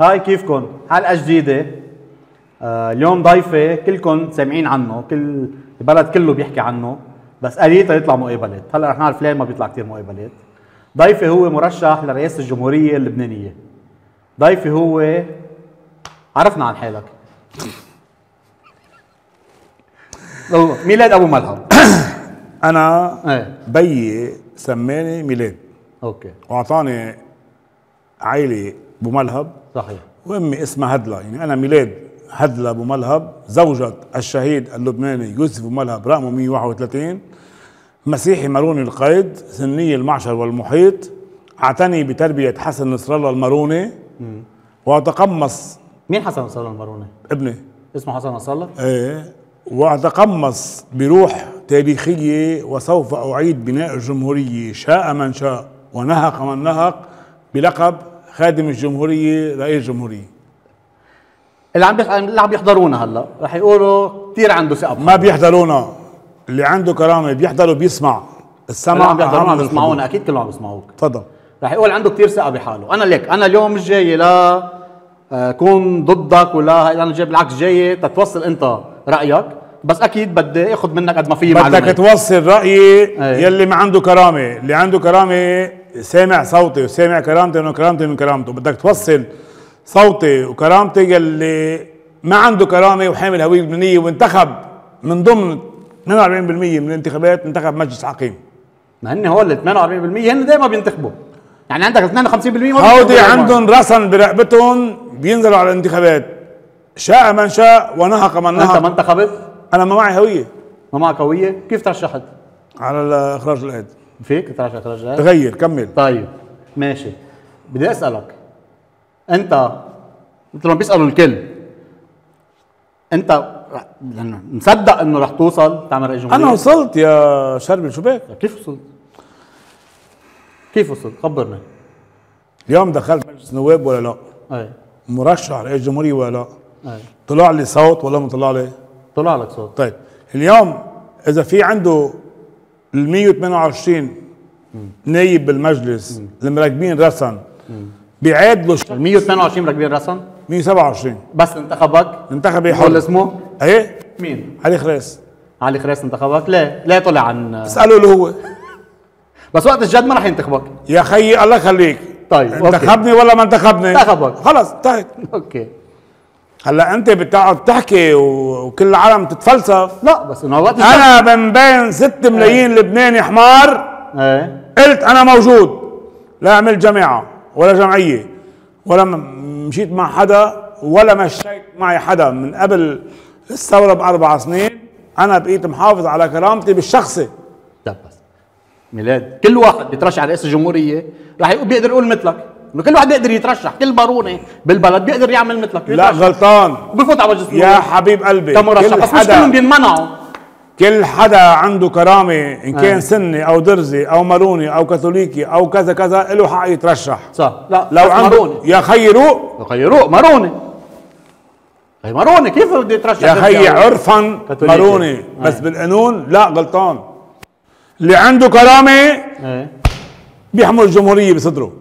هاي كيفكم حلقه جديده آه اليوم ضيفه كلكم سامعين عنه. كل البلد كله بيحكي عنه. بس قليل يطلع مقابلات. هلا رح نعرف ليه ما بيطلع كثير مقابلات. ضيفي هو مرشح لرئاسه الجمهورية اللبنانية. ضيفي هو عرفنا عن حالك. ميلاد أبو ملهم. أنا إيه. بيي سماني ميلاد. okay. وأعطاني عائلة أبو ملهب صحيح. وأمي اسمها هدله يعني أنا ميلاد هدله أبو ملهب زوجة الشهيد اللبناني يوسف أبو ملهب رقمه 131 مسيحي ماروني القيد سني المعشر والمحيط أعتني بتربية حسن نصر الله الماروني وأتقمص مين حسن نصر الله المروني؟ ابني. اسمه حسن نصر الله؟ إيه. وأتقمص بروح تاريخية وسوف أعيد بناء الجمهورية شاء من شاء ونهق من نهق بلقب خادم الجمهورية رئيس الجمهوريه اللي عم بيح... اللي عم يحضرونا هلا رح يقولوا كثير عنده ثقة ما بيحضرونا. اللي عنده كرامة بيحضر وبيسمع اللي السمع عم بيحضرونا عم بيسمعونا. أكيد كلهم عم بيسمعوك. تفضل. رح يقول عنده كثير ثقة بحاله. أنا ليك أنا اليوم مش جاي لا آه، اكون ضدك ولا أنا جاي بالعكس جاي تتوصل أنت رأيك. بس أكيد بدي آخذ منك قد ما في بدك معلومات. توصل رأيي أي. يلي ما عنده كرامة. اللي عنده كرامة سامع صوتي وسامع كرامتي انه كرامتي من كرامته بدك توصل صوتي وكرامتي يلي ما عنده كرامه وحامل هوية لبنانية وانتخب من ضمن 42% من الانتخابات انتخب مجلس عقيم ما هن هول ال 48% هن دائما بينتخبوا. يعني عندك 52% ما هودي. عندهم رسن برقبتهم بينزلوا على الانتخابات. شاء من شاء ونهق من أنت ما نهق انتخبت؟ أنا ما معي هوية. ما معك هوية؟ كيف ترشحت؟ على اخراج الايد فيك؟ ترشح ترشح تغير كمل. طيب ماشي. بدي أسألك أنت مثل ما بيسألوا الكل أنت يعني مصدق إنه رح توصل تعمل رئيس جمهورية؟ أنا وصلت يا شربل شو بك؟ كيف وصلت؟ كيف وصلت؟ خبرنا اليوم دخلت مجلس نواب ولا لا؟ أي. مرشح رئيس جمهورية ولا لا؟ أي. طلع لي صوت ولا ما طلع لي؟ طلع لك صوت. طيب اليوم إذا في عنده ال 128 نايب بالمجلس المراكبين رسن. بيعاد له ال 128 مركبين رسم 127 بس انتخبك انتخب قول يحل اسمه؟ إيه؟ مين؟ علي خريس. علي خريس انتخبك؟ ليه؟ ليه طلع عن اسأله اللي هو. بس وقت الجد ما رح ينتخبك. يا خيي الله يخليك. طيب، أوكي. انتخبني ولا ما انتخبني؟ انتخبك. خلص انتهت أوكي. هلا انت بتقعد تحكي وكل العالم تتفلسف. لا بس إنه وقت أنا من بين 6 ملايين لبناني حمار. إيه. قلت أنا موجود. لا عملت جامعة ولا جمعية ولا مشيت مع حدا ولا مشيت معي حدا. من قبل الثوره بأربع سنين أنا بقيت محافظ على كرامتي بالشخصي. طب بس. ميلاد كل واحد بيترشح على رئيس الجمهورية رح يقول بيقدر يقول مثلك. إنه كل واحد بيقدر يترشح كل باروني بالبلد بيقدر يعمل مثلك. لا. غلطان. وبفوت على مجلس يا حبيب قلبي كمرشح كل بس مش كلهم بينمنعوا. كل حدا عنده كرامة إن آه. كان سني أو درزي أو ماروني أو كاثوليكي أو كذا كذا له حق يترشح. صح. لا لو بس عنده ماروني. يا خيي روق. خيروه ماروني. هي ماروني كيف بده يترشح؟ يا خيي يرجع؟ عرفا. ماروني. بس آه. بالقانون لا غلطان. اللي عنده كرامة إيه بيحمل الجمهورية بصدره.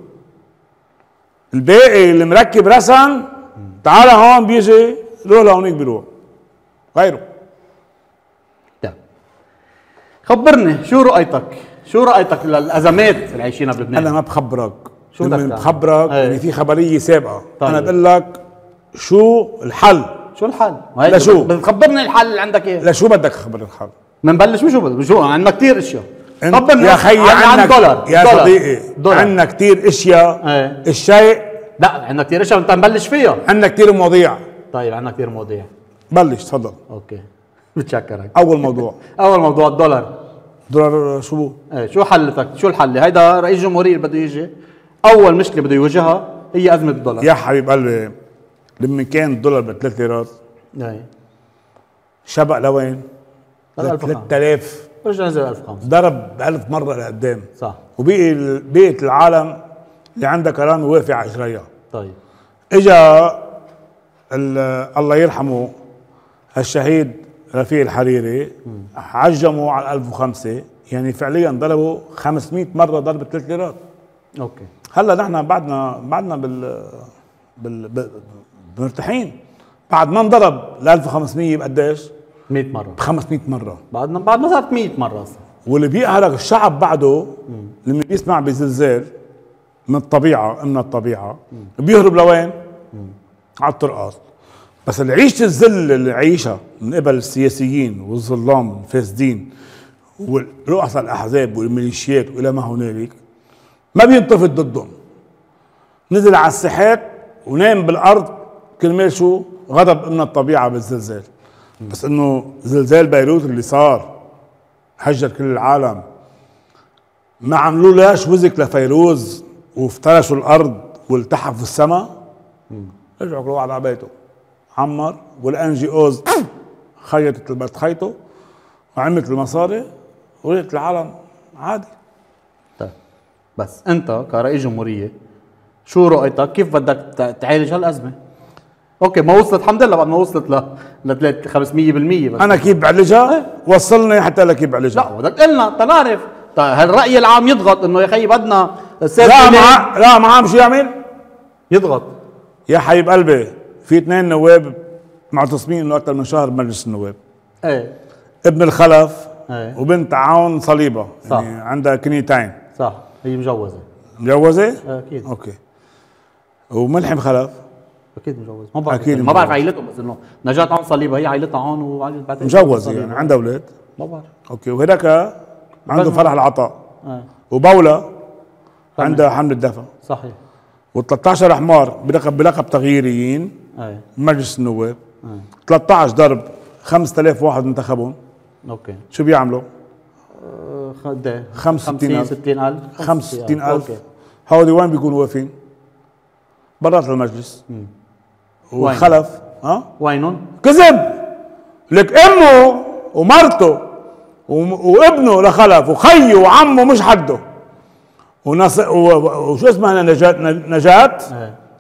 الباقي اللي مركب رسن تعال هون بيجي روح لهونيك بيروح غيره طيب خبرني شو رؤيتك شو رؤيتك للأزمات اللي عايشينها بلبنان أنا ما بخبرك شو بدك؟ بخبرك إيه. يعني في خبرية سابقة طيب. أنا بقول لك شو الحل شو الحل؟ لشو؟ بدك تخبرني الحل اللي عندك إيه؟ لشو بدك خبر الحل منبلش بشو بدك شو عندنا كثير أشياء خبرني يا عن عندك دولار. يا دولار. صديقي دولار. عندنا كثير أشياء. إيه. الشيء لا عندنا كثير أشياء أنت نبلش فيها. عندنا كثير مواضيع. طيب عندنا كثير مواضيع. بلش تفضل. أوكي. بتشكرك. أول موضوع. أول موضوع الدولار. دولار شو إيه شو حلتك؟ شو الحل؟ هيدا رئيس جمهورية بده يجي. أول مشكلة بده يواجهها هي أزمة الدولار. يا حبيب قلبي لما كان الدولار ب 3 ليرات إيه. شبق لوين؟ هلا ل 1500. 3000 رجع نزل 1500 ضرب ب 1000 مرة لقدام. صح. وبقي بقيت العالم اللي عندها كرامه واقفه على اجريها طيب. إجا ال- الله يرحمه الشهيد رفيق الحريري عجموا على 1005 يعني فعليا ضربوا 500 مرة ضرب 3 ليرات. أوكي. هلأ نحن بعدنا بعدنا بال بال... ب... مرتاحين بعد ما انضرب ل 1500 بقديش؟ 100 مرة. ب 500 مرة. بعد بعد ما صارت 100 مرة أصلا. واللي بيقهرك الشعب بعده لما بيسمع بزلزال من الطبيعة من الطبيعة بيهرب لوين؟ على الطرقات. بس اللي عيشة الذل اللي عيشها من قبل السياسيين والظلام الفاسدين ورؤساء الأحزاب والميليشيات وإلى ما هنالك ما بينتفض ضدهم. نزل على الساحات ونام بالأرض كرمال شو؟ غضب من الطبيعة بالزلزال. بس إنه زلزال بيروت اللي صار هجر كل العالم. ما عملوا لاش وزك لفيروز وافترشوا الأرض والتحف في السماء رجعوا كل واحد على بيته. عمر وال NGOs خيطت البلد خيطه وعملت المصاري ورجعت العالم عادي. طيب. بس أنت كرئيس جمهورية شو رؤيتك كيف بدك تعالج هالأزمة؟ أوكي ما وصلت الحمد لله بعد ما وصلت ل ل 500% بس. أنا كيف بعالجها؟ وصلني حتى لك كيف بعالجها. لا بدك تقول لنا تنعرف هالراي العام يضغط إنه يا خيي بدنا لا مع لا ما عم شو يعمل يضغط. يا حبيب قلبي في اثنين نواب معتصمين إنه أكثر من شهر بمجلس النواب. إيه. ابن الخلف إيه. وبنت عون صليبة. صح. يعني عندها كنيتين. صح. هي مجوزة. مجوزة؟ أكيد. okay. وملحم خلف. أكيد مجوز. ما بعرف أكيد ما بعرف مجوز. عائلته بس إنه نجاة عون صليبه هي عائلتها عون وعائلة بعدين مجوز يعني. عندها أولاد؟ ما بعرف. okay. وهداك عنده فرح العطاء. آه. وبولا عندها حمل الدفع صحيح. و13 حمار بلقب بلقب تغييريين. إيه مجلس النواب. آه. 13 ضرب 5000 واحد انتخبهم. okay. شو بيعملوا؟ آه، قد إيه 65,000. 60000 65000 okay هودي وين بيكونوا واقفين؟ برات المجلس. وخلف ها؟ وينهم؟ كذب لك أمه ومرته وم- وابنه لخلف وخيه وعمه مش حده. ونص... وشو اسمها نجاة؟ نجاة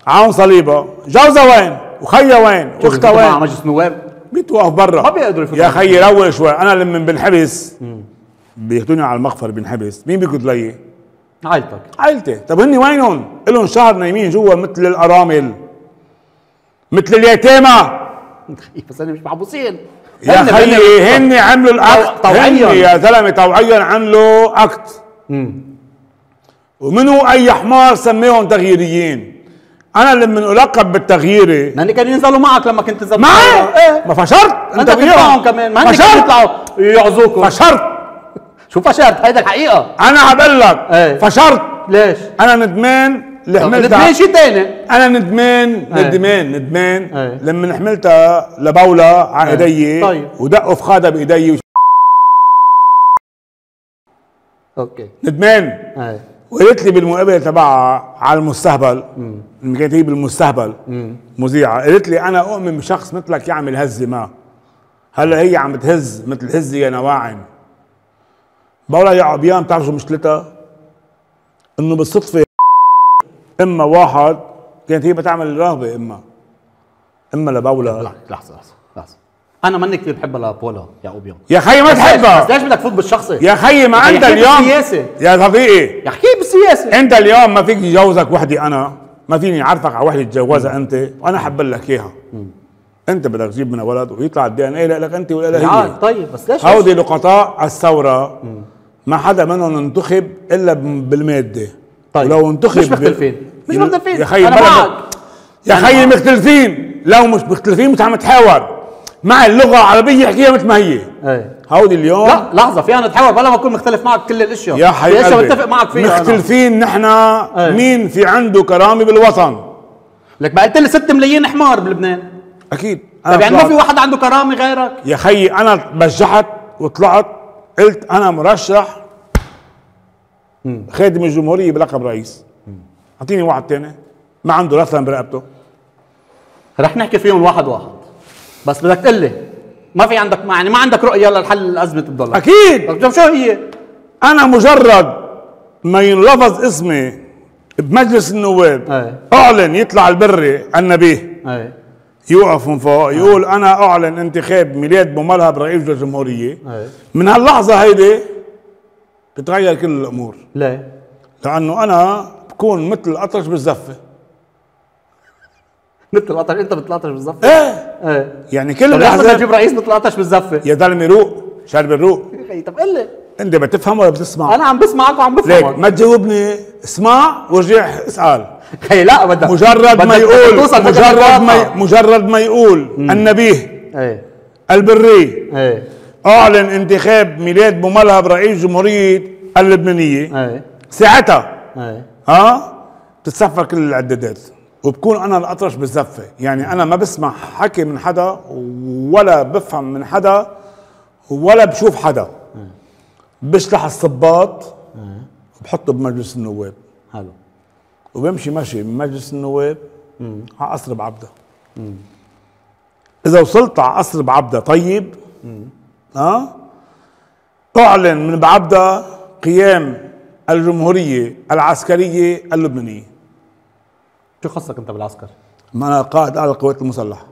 عون صليبة. جوزها وين؟ وخيها وين؟ واختها مع وين؟ مجلس نواب بيتوقف برا. ما بيقدروا يفوتوا. يا خيي روق شوي. أنا لما بنحبس بياخذوني على المخفر بنحبس مين بيقعد لي؟ عائلتك. عائلتي. طب هني وينهم؟ لهم شهر نايمين جوا مثل الأرامل. مثل اليتامى بس أنا مش محبوسين. يا هن- خيي هن- عملوا الاكت طو- طوعياً. يا زلمة طوعيا عملوا أكت. ومنو أي حمار سميهم تغييريين؟ أنا لما القب بالتغييري هن كانوا ينزلوا معك لما كنت تنزل معي إيه. ما فشرت. أنت تدفعهم كمان. ما فشرت. يطلعوا يعزوكم. فشرت. شو فشلت هيدا الحقيقة. أنا عم بقول لك إيه. فشرت. ليش؟ أنا ندمان. اللي حملتها ندمان. شيء ثاني أنا ندمان. ندمان ندمان. لما حملتها لبولا على. إيدي طيب. ودقوا في خادها بايدي أوكي. ندمان. وقالت لي بالمقابلة تبعها على المستهبل لما كانت هي بالمستهبل مذيعة. قالت لي أنا أؤمن بشخص مثلك يعمل هزة ما. هلا هي عم تهز مثل هزة يا نواعم بقولها يا عبيان بتعرف شو مشكلتها؟ إنه بالصدفة إما واحد كانت هي بتعمل الراهبه إما. إما لبولا لحظة لحظة لحظة. أنا ماني كثير بحبها لبولا يا اوبيون يا خيي ما بس تحبها. ليش بدك تفوت بالشخصي؟ يا خيي ما انت خيي اليوم. بالسياسة. يا صديقي. يا حكي بالسياسة أنت اليوم ما فيك يجوزك وحدي أنا ما فيني أعرفك على وحدة تتجوزها أنت وأنا حب لك إياها. أنت بدك تجيب منها ولد ويطلع الدي ان اي لك أنت ولا هي. تعال طيب بس ليش هودي لقطاء الثورة. ما حدا منهم انتخب إلا بالمادة. طيب. ولو انتخب مش مختلفين. مش مختلفين. يا أنا بلد- معك. يا أنا خيي معك. مختلفين لو مش مختلفين مش عم تحاور مع اللغة العربية احكيها مثل ما هي إيه هودي اليوم لا لحظة فينا نتحاور بلا ما أكون مختلف معك كل الأشياء يا حي في أشياء قلبي بتفق معك فيها أنا. مختلفين نحن إيه. مين في عنده كرامة بالوطن لك ما قلت لي 6 ملايين حمار بلبنان أكيد طيب يعني ما في واحد عنده كرامة غيرك يا خيي أنا بجحت وطلعت قلت أنا مرشح خادم الجمهورية بلقب رئيس. أعطيني واحد تاني. ما عنده رسم برقبته رح نحكي فيهم واحد واحد. بس بدك تقول لي ما في عندك يعني ما عندك رؤية للحل ازمه الدولار أكيد. طيب شو هي؟ أنا مجرد ما ينلفظ اسمي بمجلس النواب إيه. أعلن يطلع البري النبيه إيه. يوقف من فوق يقول أنا أعلن انتخاب ميلاد بوملهب رئيس الجمهوريه إيه. من هاللحظة هيدي بتغير كل الأمور. ليه؟ لأنه أنا بكون مثل الأطرش بالزفة. مثل الأطرش. أنت مثل الأطرش بالزفة؟ إيه. إيه. يعني كل طب الاحزاب نجيب رئيس مثل الأطرش بالزفة. يا زلمه روق. شارب الروق. طب قل لي. أنت بتفهم ولا بتسمع أنا عم بسمعك وعم ليك بفهمك ما تجاوبني. اسمع وارجع اسأل. خي لا بدك مجرد ما يقول مجرد ما. مجرد ما يقول النبيه إيه. البري إيه. أعلن انتخاب ميلاد بوملهب رئيس جمهورية اللبنانية. إيه ساعتها. إيه ها؟ بتتصفى كل العدادات. وبكون أنا الأطرش بالزفة. يعني أنا ما بسمع حكي من حدا ولا بفهم من حدا ولا بشوف حدا. بشلح الصباط. وبحطه بمجلس النواب. حلو. وبمشي مشي من مجلس النواب. على قصر بعبده. إذا وصلت على قصر بعبده طيب ها أعلن من بعبده قيام الجمهورية العسكرية اللبنانية شو خصك أنت بالعسكر؟ ما أنا قائد اعلى القوات المسلحة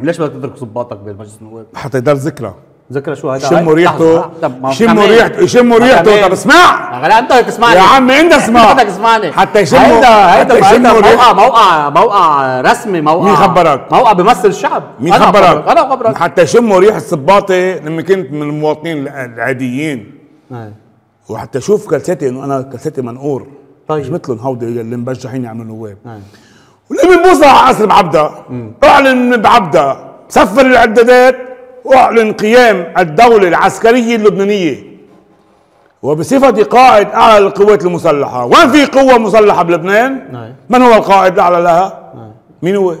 ليش بدك تترك صباطك بمجلس النواب؟ حتى يضل ذكرى ذكرى شو هيدا يشموا ريحته كمان. ريحته ما ريحته. طب اسمع! غلا انت تسمعني يا عمي انت اسمع. بدك تسمعني. حتى يشموا هيدا هيدا موقع موقع موقع رسمي موقع مين خبرك؟ موقع بيمثل الشعب. مين خبرك؟ أنا خبرك حتى يشموا ريحه الصباطه لما كنت من المواطنين العاديين. إيه. وحتى شوف كلستي إنه أنا كلستي منقور. طيب. مش مثلهم هودي اللي مبجحين يعملوا نواب إيه. ولما بوصل على عصر بعبده اعلن من بعبده سفر العدادات. وأعلن قيام الدولة العسكرية اللبنانية. وبصفتي قائد أعلى للقوات المسلحة. وين في قوة مسلحة بلبنان؟ نعم. من هو القائد الأعلى لها؟ مين هو؟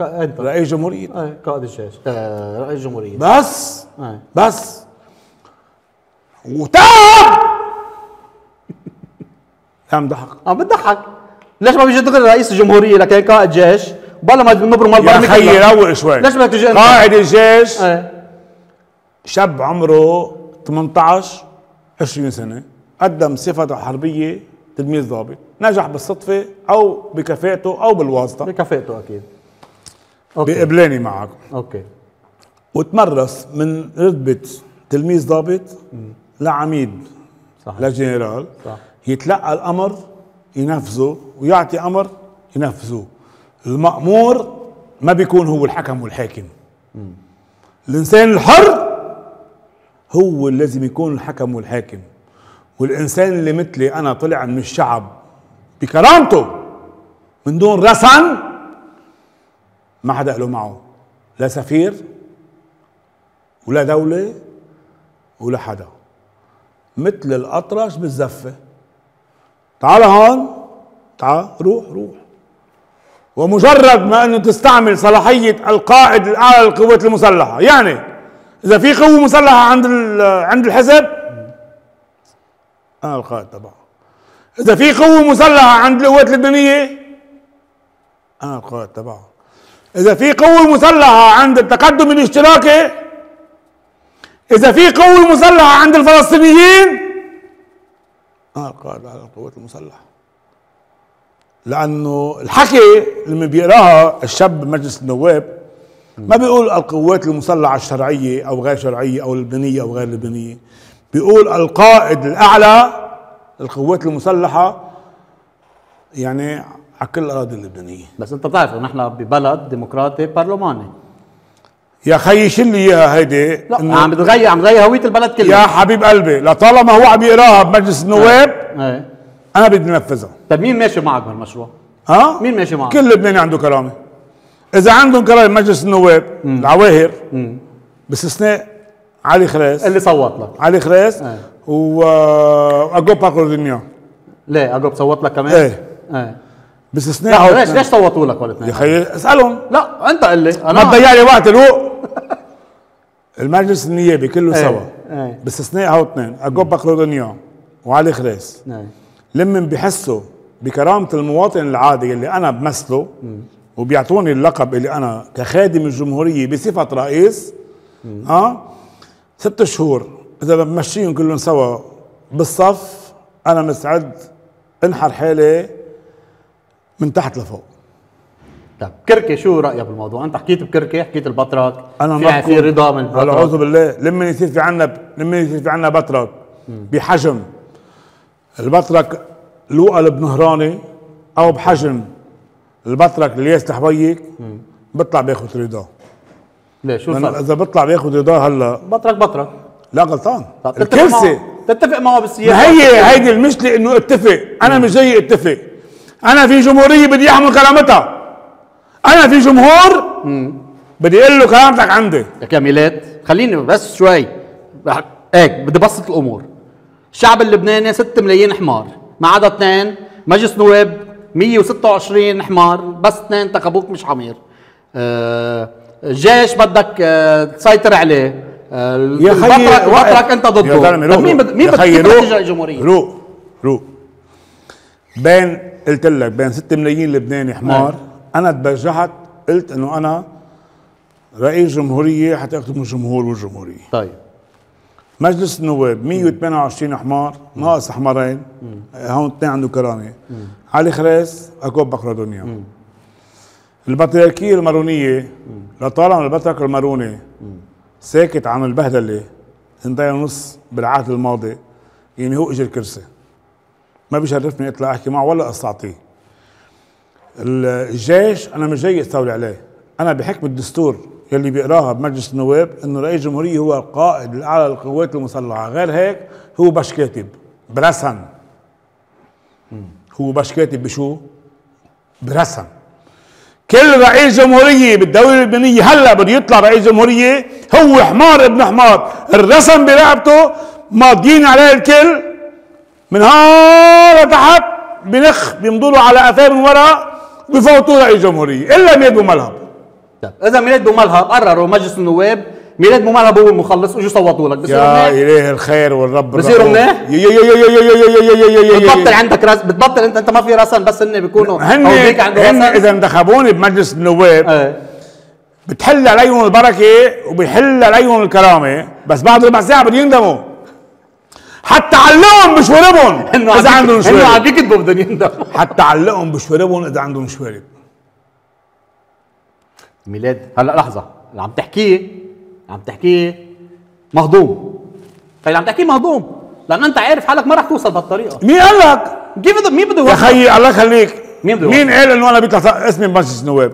أنت. رئيس جمهورية. إيه، قائد الجيش. آه، رئيس الجمهوريه بس. بس. وتاب عم ضحك عم بتضحك ليش ما بيجي دغري رئيس الجمهورية لكن قائد جيش؟ بلا ما نبرم يا البرامج خيي كلها. روق شوي. ليش بدك تجي أنت؟ قائد الجيش إيه. شاب عمره 18 20 سنة قدم صفة حربية تلميذ ضابط نجح بالصدفة أو بكفاءته أو بالواسطة. بكفاءته أكيد. okay. بقبلاني معك. okay. وتمرس من رتبة تلميذ ضابط لعميد صح. لجنرال. صح. يتلقى الأمر ينفذه ويعطي أمر ينفذه المأمور ما بيكون هو الحكم والحاكم. الإنسان الحر هو اللي لازم يكون الحكم والحاكم. والإنسان اللي مثلي أنا طلع من الشعب بكرامته من دون رسن ما حدا له معه. لا سفير ولا دولة ولا حدا. مثل الأطرش بالزفة. تعال هون تعال روح روح. ومجرد ما أنه تستعمل صلاحية القائد الاعلى للقوات المسلحة. يعني إذا في قوة مسلحة عند عند الحزب أنا القائد تبعه. إذا في قوة مسلحة عند القوات اللبنانية أنا القائد تبعه. إذا في قوة مسلحة عند التقدم الاشتراكي إذا في قوة مسلحة عند الفلسطينيين أنا القائد على القوات المسلحة. لأنه الحكي لما بيقراها الشاب بمجلس النواب ما بيقول القوات المسلحة الشرعية أو غير شرعية أو اللبنانية أو غير لبنانية. بيقول القائد الأعلى للقوات المسلحة يعني على كل الأراضي اللبنانية. بس أنت بتعرف إنه نحن ببلد ديمقراطي برلماني. يا خيي شو اللي إياها هيدي؟ لا إنه- عم بتغير عم تغير هوية البلد يا كلها حبيب قلبي لطالما هو عم يقراها بمجلس النواب إيه. أنا بدي انفذها طيب مين ماشي معك بهالمشروع؟ ها مين ماشي معك؟ كل لبناني عنده كرامة إذا عندهم كرامة مجلس النواب العواهر باستثناء علي خريس اللي صوت لك علي خريس آه. و وأغوب بقرادونيان ليه أغوب صوت لك كمان؟ إيه. إيه باستثناء لا ليش. ليش صوتوا لك هول يا؟ خيي اسألهم لا أنت قل لي ما أنا تضيع لي وقت الوق المجلس النيابي كله إيه. سوا إيه. باستثناء هول اثنين أغوب بقرادونيان وعلي خريس إيه. لما بيحسوا بكرامة المواطن العادي اللي أنا بمثله وبيعطوني اللقب اللي أنا كخادم الجمهورية بصفة رئيس آه ست شهور. إذا بمشيهم كلهم سوا بالصف أنا مستعد انحر حالي من تحت لفوق. طيب كركي شو رأيك بالموضوع؟ أنت حكيت بكركي حكيت البطرك. أنا في ما في رضا من هلا أعوذ البطرك بالله. لما يصير في عنا لما يصير في عنا بطرك بحجم. البطرك لوقا البنهراني أو بحجم البطرك اللي يسلح بيك بيطلع بياخذ رضاه ليش شو الفرق؟ إذا بيطلع بياخذ رضاه هلا بطرك بطرك. لا غلطان. الكرسي. تتفق معه بالسياسة. هي هيدي المشكلة إنه اتفق. أنا مش جاي اتفق. أنا في جمهورية بدي أحمل كرامتها أنا في جمهور بدي أقول له كرامتك عندي. يا ميلاد خليني بس شوي. هيك بدي بسط الأمور. الشعب اللبناني 6 ملايين حمار ما عدا اثنين مجلس نواب 126 حمار بس اثنين انتخبوك مش حمير آه، الجيش بدك آه، تسيطر عليه آه، يا خيي. بطرك انت ضده يا زلمه مين بد... مين يا بد... خيي كيف بدك روق. تلجا الجمهورية؟ روق روق بين قلت لك بين 6 ملايين لبناني حمار أي. أنا تبجحت قلت إنه أنا رئيس جمهورية حتأخذ من الجمهور والجمهورية طيب مجلس النواب 128 حمار ناقص حمارين. هون اثنين عنده كرامة. علي خريس اكوب بكره دنيا البطريركية المارونية لطالما البطرك الماروني ساكت عن البهدلة سنتين ونص بالعهد الماضي يعني هو اجى الكرسي ما بيشرفني أطلع أحكي معه ولا أستعطيه. الجيش أنا مش جاي أستولي عليه. أنا بحكم الدستور يلي بيقراها بمجلس النواب إنه رئيس الجمهوريه هو القائد الأعلى للقوات المسلحة. غير هيك هو باش كاتب برسم. هو باش كاتب بشو؟ برسم. كل رئيس جمهورية بالدولة اللبنانية هلأ بده يطلع رئيس جمهورية هو حمار ابن حمار. الرسم برقبته ماضيين عليه الكل. من هون لتحت بنخ بيمضوا على قفاه من ورا بفوتوا رئيس جمهورية. الا ميد ملهب. طب اذا ميلاد بملهب قرروا مجلس النواب ميلاد ممرهب بو مخلص اجوا صوتوا لك يا اله الخير والرب بصيروا منيح بتبطل عندك راس بتبطل انت انت ما في رسن بس هن بيكونوا هن هن اذا انتخبوني بمجلس النواب بتحل عليهم البركه وبيحل عليهم الكرامه بس بعد ربع ساعه بدهم يندموا حتى علقهم بشوربهم اذا عندهم شوارب انه عم يكذبوا بدهم يندموا حتى علقهم بشوربهم اذا عندهم شوارب ميلاد. هلا لحظة. اللي عم تحكيه اللي عم تحكيه مهضوم. اللي عم تحكيه مهضوم. لأن أنت عارف حالك ما رح توصل بهالطريقة. مين قال لك؟ كيف بده مين بده يا؟ خيي الله يخليك مين بده مين قال إنه أنا بيطلع اسمي بمجلس النواب؟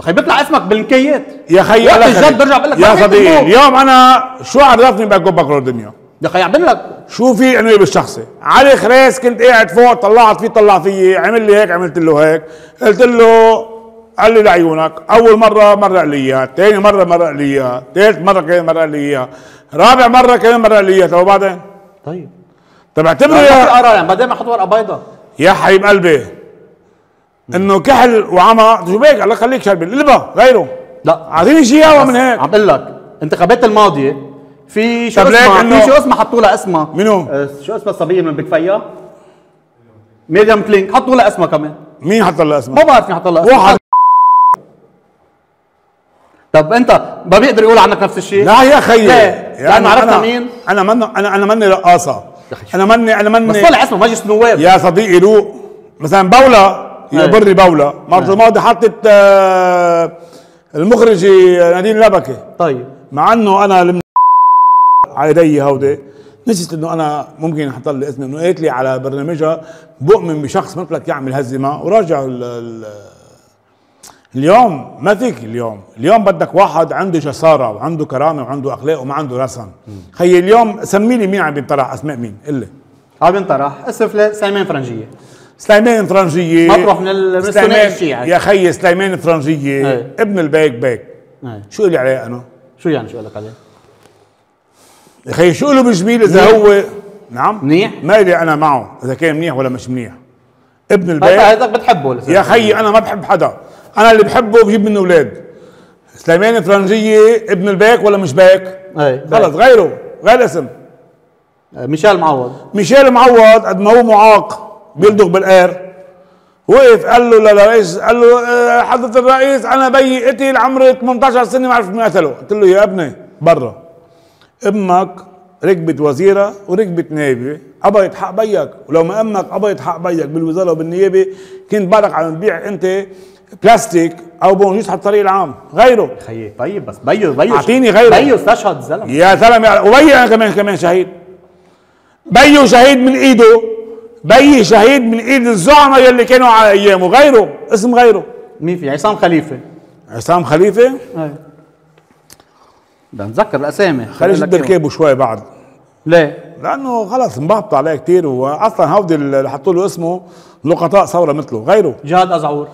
خي بيطلع اسمك بالنكيات يا خيي وقت الله الجد يخليك. برجع بقول لك يا صديقي. اليوم أنا شو عرفني بعقوب بكره الدنيا؟ يا خي عم لك شو في عنوي بالشخصي؟ علي خريس كنت قاعد فوق طلعت فيه طلع فيي عمل لي هيك عملت له هيك. قلت له قال لي لعيونك أول مرة مرق لي اياها ثاني مرة مرق لي اياها ثالث مرة كمان مرق لي اياها رابع مرة كمان مرق لي اياها طب وبعدين؟ طيب. طب اعتبره يا قرار يعني بعدين ما حط ورقه بيضاء يا حبيب قلبي إنه كحل وعمى شو بيك؟ الله يخليك شربي البا غيره. لا. اعطيني شيء اقوى من هيك. عم بقول لك انتخابات الماضيه في شو اسمها؟ إنه- في شو اسمها؟ حطوا لها اسمها. منو؟ آه، شو اسمها الصبية من بكفيا Madame Clinique. حطوا لها اسمها كمان. مين حط لها اسمه ما بعرف مين حط لها اسمها. واحد طب انت ما بيقدر يقول عنك نفس الشيء؟ لا يا خيي ليه؟ لأنه أنا- عرفنا مين؟ أنا من أنا أنا ماني رقاصة. أنا ماني أنا ماني بس طلع اسمه مجلس نواب. يا صديقي روق مثلا بولا. بري بولا مرة الماضي حطت آه، المخرجة نادين لبكي طيب. مع إنه أنا لم على يدي هودي. نسيت إنه أنا ممكن أحط لي اسمي إنه قالت لي على برنامجها بؤمن بشخص مثلك يعمل هالزمه وراجع ال اليوم ما فيك اليوم. اليوم بدك واحد عنده جسارة وعنده كرامة وعنده أخلاق وما عنده رسم. خيي اليوم سمي لي مين عم بينطرح؟ أسماء مين؟ قل لي. عم ينطرح اسف سليمان فرنجية. سليمان فرنجية. مطرح من ال- من الثنائي الشيعي. يا خيي سليمان فرنجية. إيه. ابن البيك بيك. إيه. شو لي عليه أنا؟ شو يعني شو لك عليه؟ يا خيي شو له بجميل إذا. هو نعم. منيح؟ ما لي أنا معه. إذا كان منيح ولا مش منيح. ابن هذا البيك. هذاك بتحبه. يا خيي أنا ما بحب حدا. أنا اللي بحبه بجيب منه أولاد. سليمان فرنجية ابن البيك ولا مش بيك إيه خلص غيره غير اسم. آه، ميشيل معوض. ميشيل معوض قد ما هو معاق بيلدغ بالقير وقف قال له للرئيس قال له آه، حضرة الرئيس أنا بيي قتل عمري 18 سنة ما عرفت مين قتله. قلت له يا ابني برا. أمك ركبت وزيرة وركبت نائبه قبضت حق بيك. ولو ما أمك قبضت حق بيك بالوزارة وبالنيابة كنت بعدك عم تبيع أنت بلاستيك أو بونجيس على الطريق العام غيره. خيي طيب بس بيو بيو أعطيني غيره. بيو استشهد الزلمه يا زلمة وبي أنا كمان كمان شهيد. بيو شهيد من إيده. بيي شهيد من إيد الزعماء يلي كانوا على أيامه. غيره اسم غيره. مين في؟ عصام خليفة. عصام خليفة؟ إيه. بدنا نتذكر الأسامي. نشد ركابه شوي بعد. ليه؟ لأنه خلص انبهطوا عليه كثير واصلا هودي اللي حطوا له اسمه لقطاء ثورة مثله. غيره. جهاد أزعور.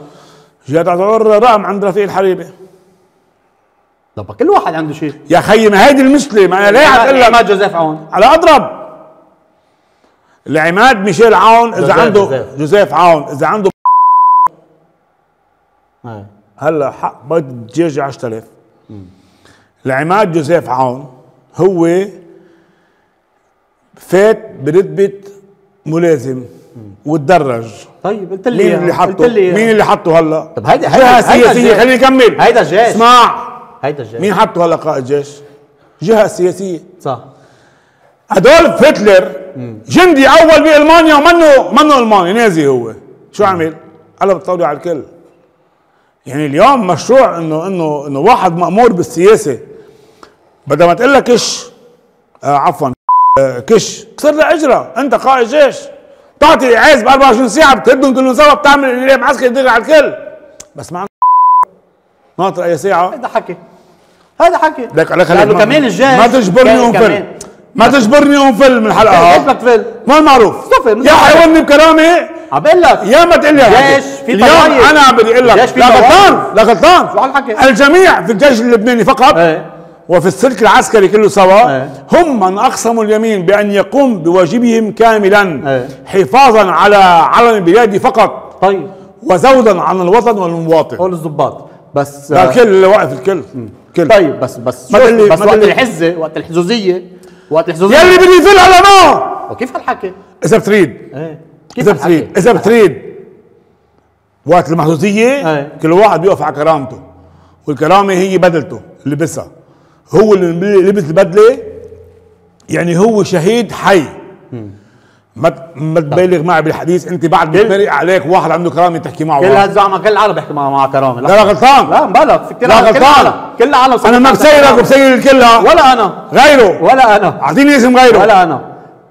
جهاد عزعور رقم عند رفيق الحريبي. طب كل واحد عنده شيء. يا خيي ما هيدي المشكلة ما أنا ليه عم لك عماد جوزيف عون. على أضرب. العماد ميشيل عون إذا عنده جوزيف. جوزيف عون إذا عنده إيه هلا حق بيض الدجاج 10000 العماد جوزيف عون هو فات برتبة ملازم. وتدرج. طيب قلت لي مين إياها. اللي حطه؟ إياها. مين اللي حطه هلا؟ طب هيدا- هيدا- الجيش. خليني أكمل. هيدا الجيش. اسمع. هيدا الجيش مين حطه هلا قائد جيش؟ جهة سياسية. صح. ادولف هتلر. جندي أول بألمانيا ومنه منه ألماني؟ نازي هو. شو عمل؟ قلب الطاوله على الكل. يعني اليوم مشروع انه انه إنه واحد مأمور بالسياسة. بدل ما تقول لك كش آه عفوا آه كش. كسر له إجرة. أنت قائد جيش. تعطي عايز ب 24 ساعة بتهدهم كلهم سوا بتعمل اللي معسكر يدق على الكل. بس ما ناطر أي ساعة. هيدا حكي. هيدا حكي. لك لك لأنه ما- كمان الجيش ما تجبرني أقوم فيلم. ما تجبرني أقوم فيلم من الحلقة. ليش بدك تفل؟ ما المعروف صفر، يا صفر. حيواني بكلامي عم بقول لك يا ما تقول لي هذا. الجيش في اليوم طوايف. أنا بدي أقول لك. لا. غلطان. لا غلطان. شو هالحكي؟ الجميع في الجيش اللبناني فقط. إيه. وفي السلك العسكري كله سوا إيه. هم من أقسموا اليمين بأن يقوم بواجبهم كاملا إيه. حفاظا على علم البلاد فقط طيب وزودا عن الوطن والمواطن قول الضباط بس لا الكل اللي واقف الكل كل طيب بس بس تقلي- بس وقت. الحزة وقت الحزوزية وقت الحزوزية يلي بدي يفل على ما وكيف هالحكي؟ إذا بتريد إيه كيف اذا؟ بتريد إذا بتريد وقت المحظوظيه إيه. كل واحد بيقف على كرامته والكرامة هي بدلته اللي لبسها هو اللي لبس البدلة؟ يعني هو شهيد حي. ما ما تبالغ معي بالحديث انت بعد بتمرق عليك واحد عنده كرامة تحكي معه. كل واحد. هالزعماء كل العالم بيحكي مع مع كرامة. لا. لا غلطان. لا مبالغ. في كل لا غلطان. كل العالم أنا ما بسيرك وبسير الكلها ولا أنا. غيره. ولا أنا. أعطيني اسم غيره. ولا أنا.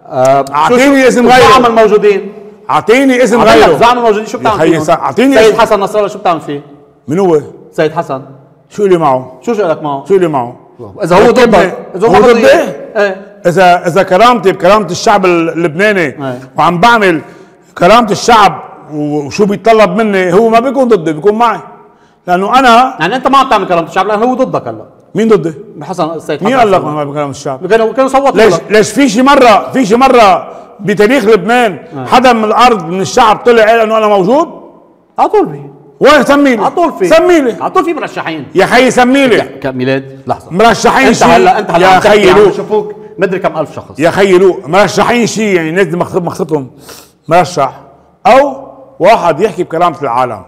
آه، شو- اسم غيره. الزعماء الموجودين؟ أعطيني اسم غيره. الزعماء الموجودين. شو بتعمل؟ سا- أعطيني سيد. حسن نصر الله شو بتعمل فيه؟ من هو؟ سيد حسن. شو اللي معه؟ شو شو لك معه؟ شو اللي معه؟ إذا هو. ضدك إذا هو ضدي؟ إيه إذا إذا كرامتي بكرامة الشعب اللبناني أي. وعم بعمل كرامة الشعب وشو بيتطلب مني هو ما بيكون ضدي بيكون معي لأنه أنا يعني أنت ما عم تعمل كرامة الشعب لأنه هو ضدك هلا مين ضدي؟ حسن السيد مين قال لك ما بكرامه الشعب؟ كانوا كانوا صوتوا ليش لك ليش في شي مره في شي مرة بتاريخ لبنان حدا من الأرض من الشعب طلع قال إنه أنا موجود؟ على طول وين سمي لي؟ على طول في سمي لي. على طول في مرشحين. يا خيي سمي لي. كميلاد لحظة. مرشحين انت شي هلا انت هلا يا عم لو بشوفوك مدري كم ألف شخص. يا خيي لو مرشحين شيء يعني ناس مقصد مقصدهم مرشح. أو واحد يحكي بكرامه العالم.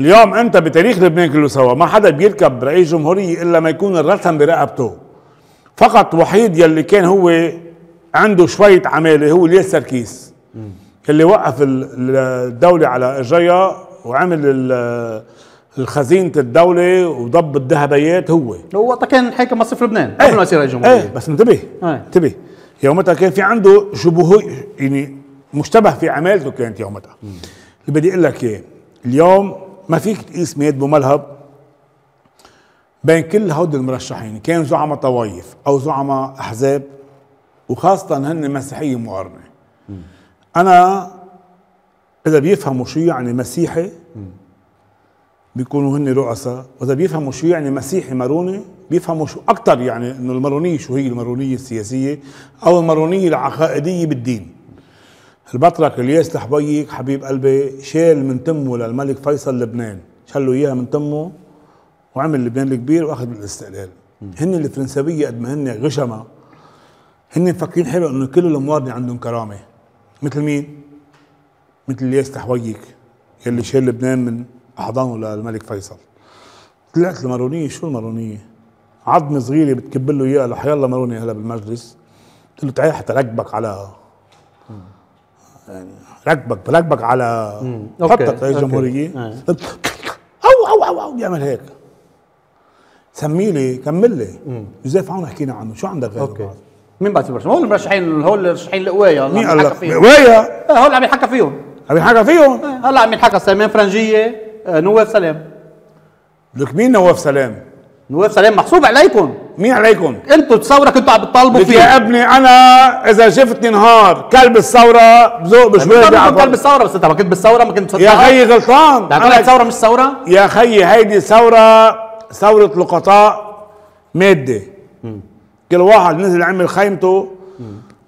اليوم أنت بتاريخ لبنان كله سوا ما حدا بيركب رئيس جمهورية إلا ما يكون الرسم برقبته. فقط وحيد يلي كان هو عنده شوية عمالة هو الياس سركيس. اللي وقف ال- ال- الدولة على اجريها وعمل ال- الخزينة الدولة وضب الذهبيات هو. هو وقتها كان حاكم مصرف لبنان قبل ما يصير رئيس إيه بس انتبه إيه. انتبه. يومتها كان في عنده شبهه يعني مشتبه في عمالته كانت يومتها. اللي بدي أقول لك إياه اليوم ما فيك تقيس مياد بملهب. بين كل هود المرشحين كان زعماء طوايف أو زعماء أحزاب وخاصة هن مسيحية مقارنة. أنا إذا بيفهموا شو يعني مسيحي بيكونوا هن رؤساء. وإذا بيفهموا شو يعني مسيحي ماروني بيفهموا شو أكثر يعني إنه المارونية شو هي المارونية السياسية أو المارونية العقائدية بالدين. البطرك الياس الحبيك حبيب قلبي شال من تمه للملك فيصل لبنان. شال له إياها من تمه وعمل لبنان الكبير وأخذ الاستقلال. هن الفرنساويه قد ما هن غشمة. هن مفكرين حلو إنه كل المواطنين عندهم كرامة. مثل مين؟ مثل الياس تحويك يلي شال لبنان من أحضانه للملك فيصل. طلعت المارونية شو المارونية؟ عظمه صغيرة بتكب له إياها لحيالله ماروني هلا بالمجلس. قلت له تعال حتى ركبك على يعني ركبك بركبك على خطك رئيس okay. جمهورية. آه. أو أو أو أو بيعمل هيك. سمي لي كمل لي. جوزيف عون حكينا عنه. شو عندك غيره okay. بعد؟ مين بعد المرشحين؟ هول المرشحين هول المرشحين القوايا مين اللي قال لك؟ إيه، هول عم ينحكى فيهم. عم يحكى فيهم. إيه، هلا عم ينحكى سليمان فرنجية آه، نواف سلام لك مين نواف سلام نواف سلام محسوب عليكم. مين عليكم؟ أنتوا تصورك كنتوا عم بتطالبوا لك فيه. يا ابني أنا إذا شفتني نهار كلب الثورة بذوق بشوي بتطالبوا بيعطل. قلب الثورة بس أنت ما كنت بالثورة ما كنت يا خيي غلطان. يعني طلعت ثورة مش ثورة؟ يا خيي هيدي ثورة ثورة لقطاء مادة. كل واحد نزل عمل خيمته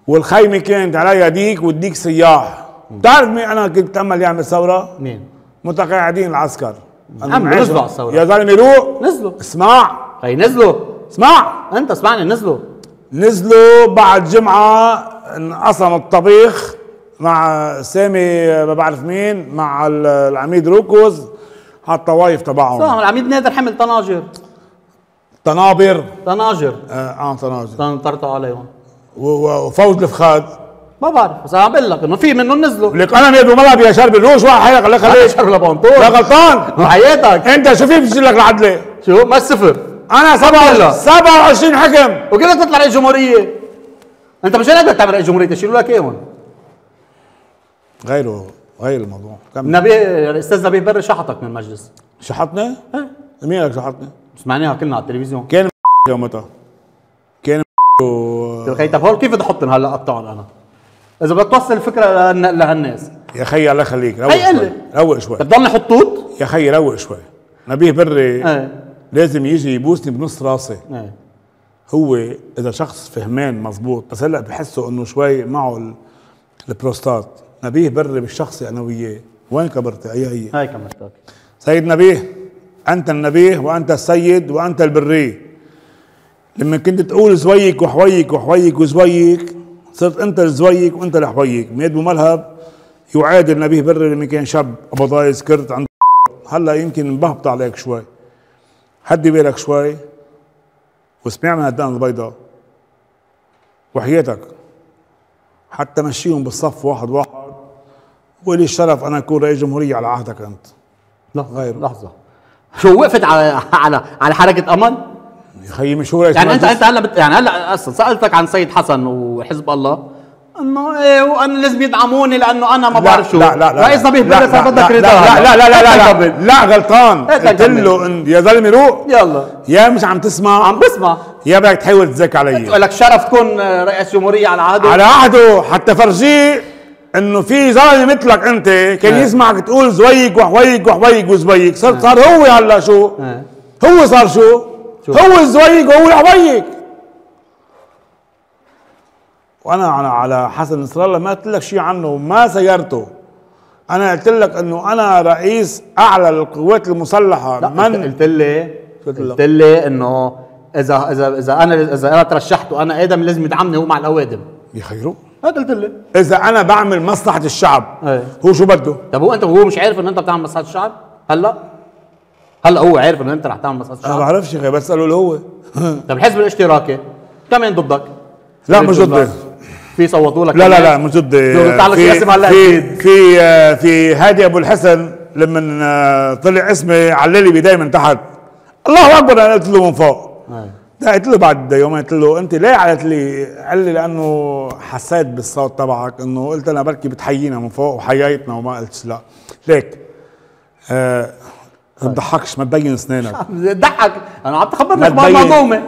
والخيمة كانت عليها ديك والديك سياح. بتعرف مين أنا كنت امل يعمل ثورة؟ مين؟ متقاعدين العسكر. عم نزلوا على الثورة. يا زلمة روق نزلوا. اسمع. هي نزلوا. اسمع. أنت اسمعني نزلوا. نزلوا بعد جمعة انقسم الطبيخ مع سامي ما بعرف مين مع ال- العميد روكوز. على الطوايف تبعهم. صح العميد نادر حمل طناجر. طنابر. طناجر. آه, آه طناجر. طرطوا عليهم. وفوز الفخاد. ما بعرف بس أنا عم بقول لك إنه في منهم نزلوا. لك أنا نادي ملعب يا شرب الروش واحد حيلك الله يخليك شر لبنطور لا غلطان. حياتك. أنت شو في بيجي لك العدلة؟ شو؟ ما الصفر. أنا لا. 7 27 حكم. وكيف بدك تطلع رئيس جمهورية؟ أنت مش هيك بدك تعمل رئيس جمهورية؟ تشيلوا لك إياهم؟ غيره غير الموضوع. كم نبيه الاستاذ نبيه بري شحطك من المجلس؟ شحطنا إيه. مين قال شحطنا سمعناها كلنا على التلفزيون. كان يومتها كان و- طب هول كيف بدي احطهم هلا قطعهم أنا؟ إذا بدك توصل الفكرة لهالناس. يا خي الله يخليك روق. شوي روق شوي. بدك تضلني حط توت يا خي روق شوي. نبيه بري إيه. لازم يجي يبوسني بنص راسي. إيه. هو إذا شخص فهمان مزبوط بس هلأ بحسه إنه شوي معه ال- البروستات. نبيه بري بالشخصي أنا وياه. وين كبرت؟ هي هي. هاي كملتك سيد نبيه أنت النبيه وأنت السيد وأنت البري. لما كنت تقول زويك وحويك وحويك وزويك صرت انت الزويك وانت الحويك ميد ملهب يعادل نبيه بري لما كان شاب. قبضاي زكرت عند هلا يمكن مبهبط عليك شوي. هدي بالك شوي. واسمع من هالدقن البيضاء وحياتك. حتى مشيهم بالصف واحد واحد. ولي الشرف أنا أكون رئيس جمهورية على عهدك أنت. لحظه غيره. لحظة. شو وقفت على على على حركة أمل؟ يا خيي مش هو يعني انت؟ أنت هلا بت... يعني هلا أصلا سألتك عن سيد حسن وحزب الله. أنه إيه وأنا لازم يدعموني لأنه أنا ما بعرف شو. لا لا لا رئيس نبيه لا بدك لا رضا. لا لا لا لا لا لا لا غلطان. هات قلت. له إن- يا زلمة روق. يلا. يا مش عم تسمع. عم بسمع. يا بدك تحاول تزك علي. لك شرف تكون رئيس جمهورية على عهده. على عهده. حتى فرجيه إنه في زلمة مثلك أنت كان إيه. يسمعك تقول زويك وحويك وحويك وزويك صار صار هو هلا شو؟ إيه. هو صار شو؟ هو الزويك وهو الحويك وأنا أنا على حسن نصر الله ما قلت لك شيء عنه وما سيرته. أنا قلت لك إنه أنا رئيس أعلى للقوات المسلحة. لا من؟ قلت لي قلت لي إنه اذا اذا إذا أنا إذا أنا ترشحت وأنا آدم لازم يدعمني هو مع الأوادم. يخيروا هذا قلت لي. إذا أنا بعمل مصلحة الشعب إيه. هو شو بده؟ طب هو انت وهو مش عارف إن أنت بتعمل مصلحة الشعب؟ هلا؟ هلا هو عارف ان أنت رح تعمل مصلحه أنا الشعب بعرفش بسأله له هو. طب الحزب الاشتراكي كمان ضدك؟ لا مش ضدي. في صوتوا لك لا لا؟ لا مش ضدي. في في. في آه، في هادي أبو الحسن لما آه، طلع اسمي عللي بيدي من تحت. الله أكبر أنا قلت له من فوق. لا قلت له بعد يومين قلت له أنت ليه علت لي؟ قال لي لأنه حسيت بالصوت تبعك إنه قلت أنا بركي بتحيينا من فوق وحييتنا وما قلت لا. ليك آه ما تضحكش ما تبين اسنانك. ضحك أنا عم تخبرني أخبار. مهضومة.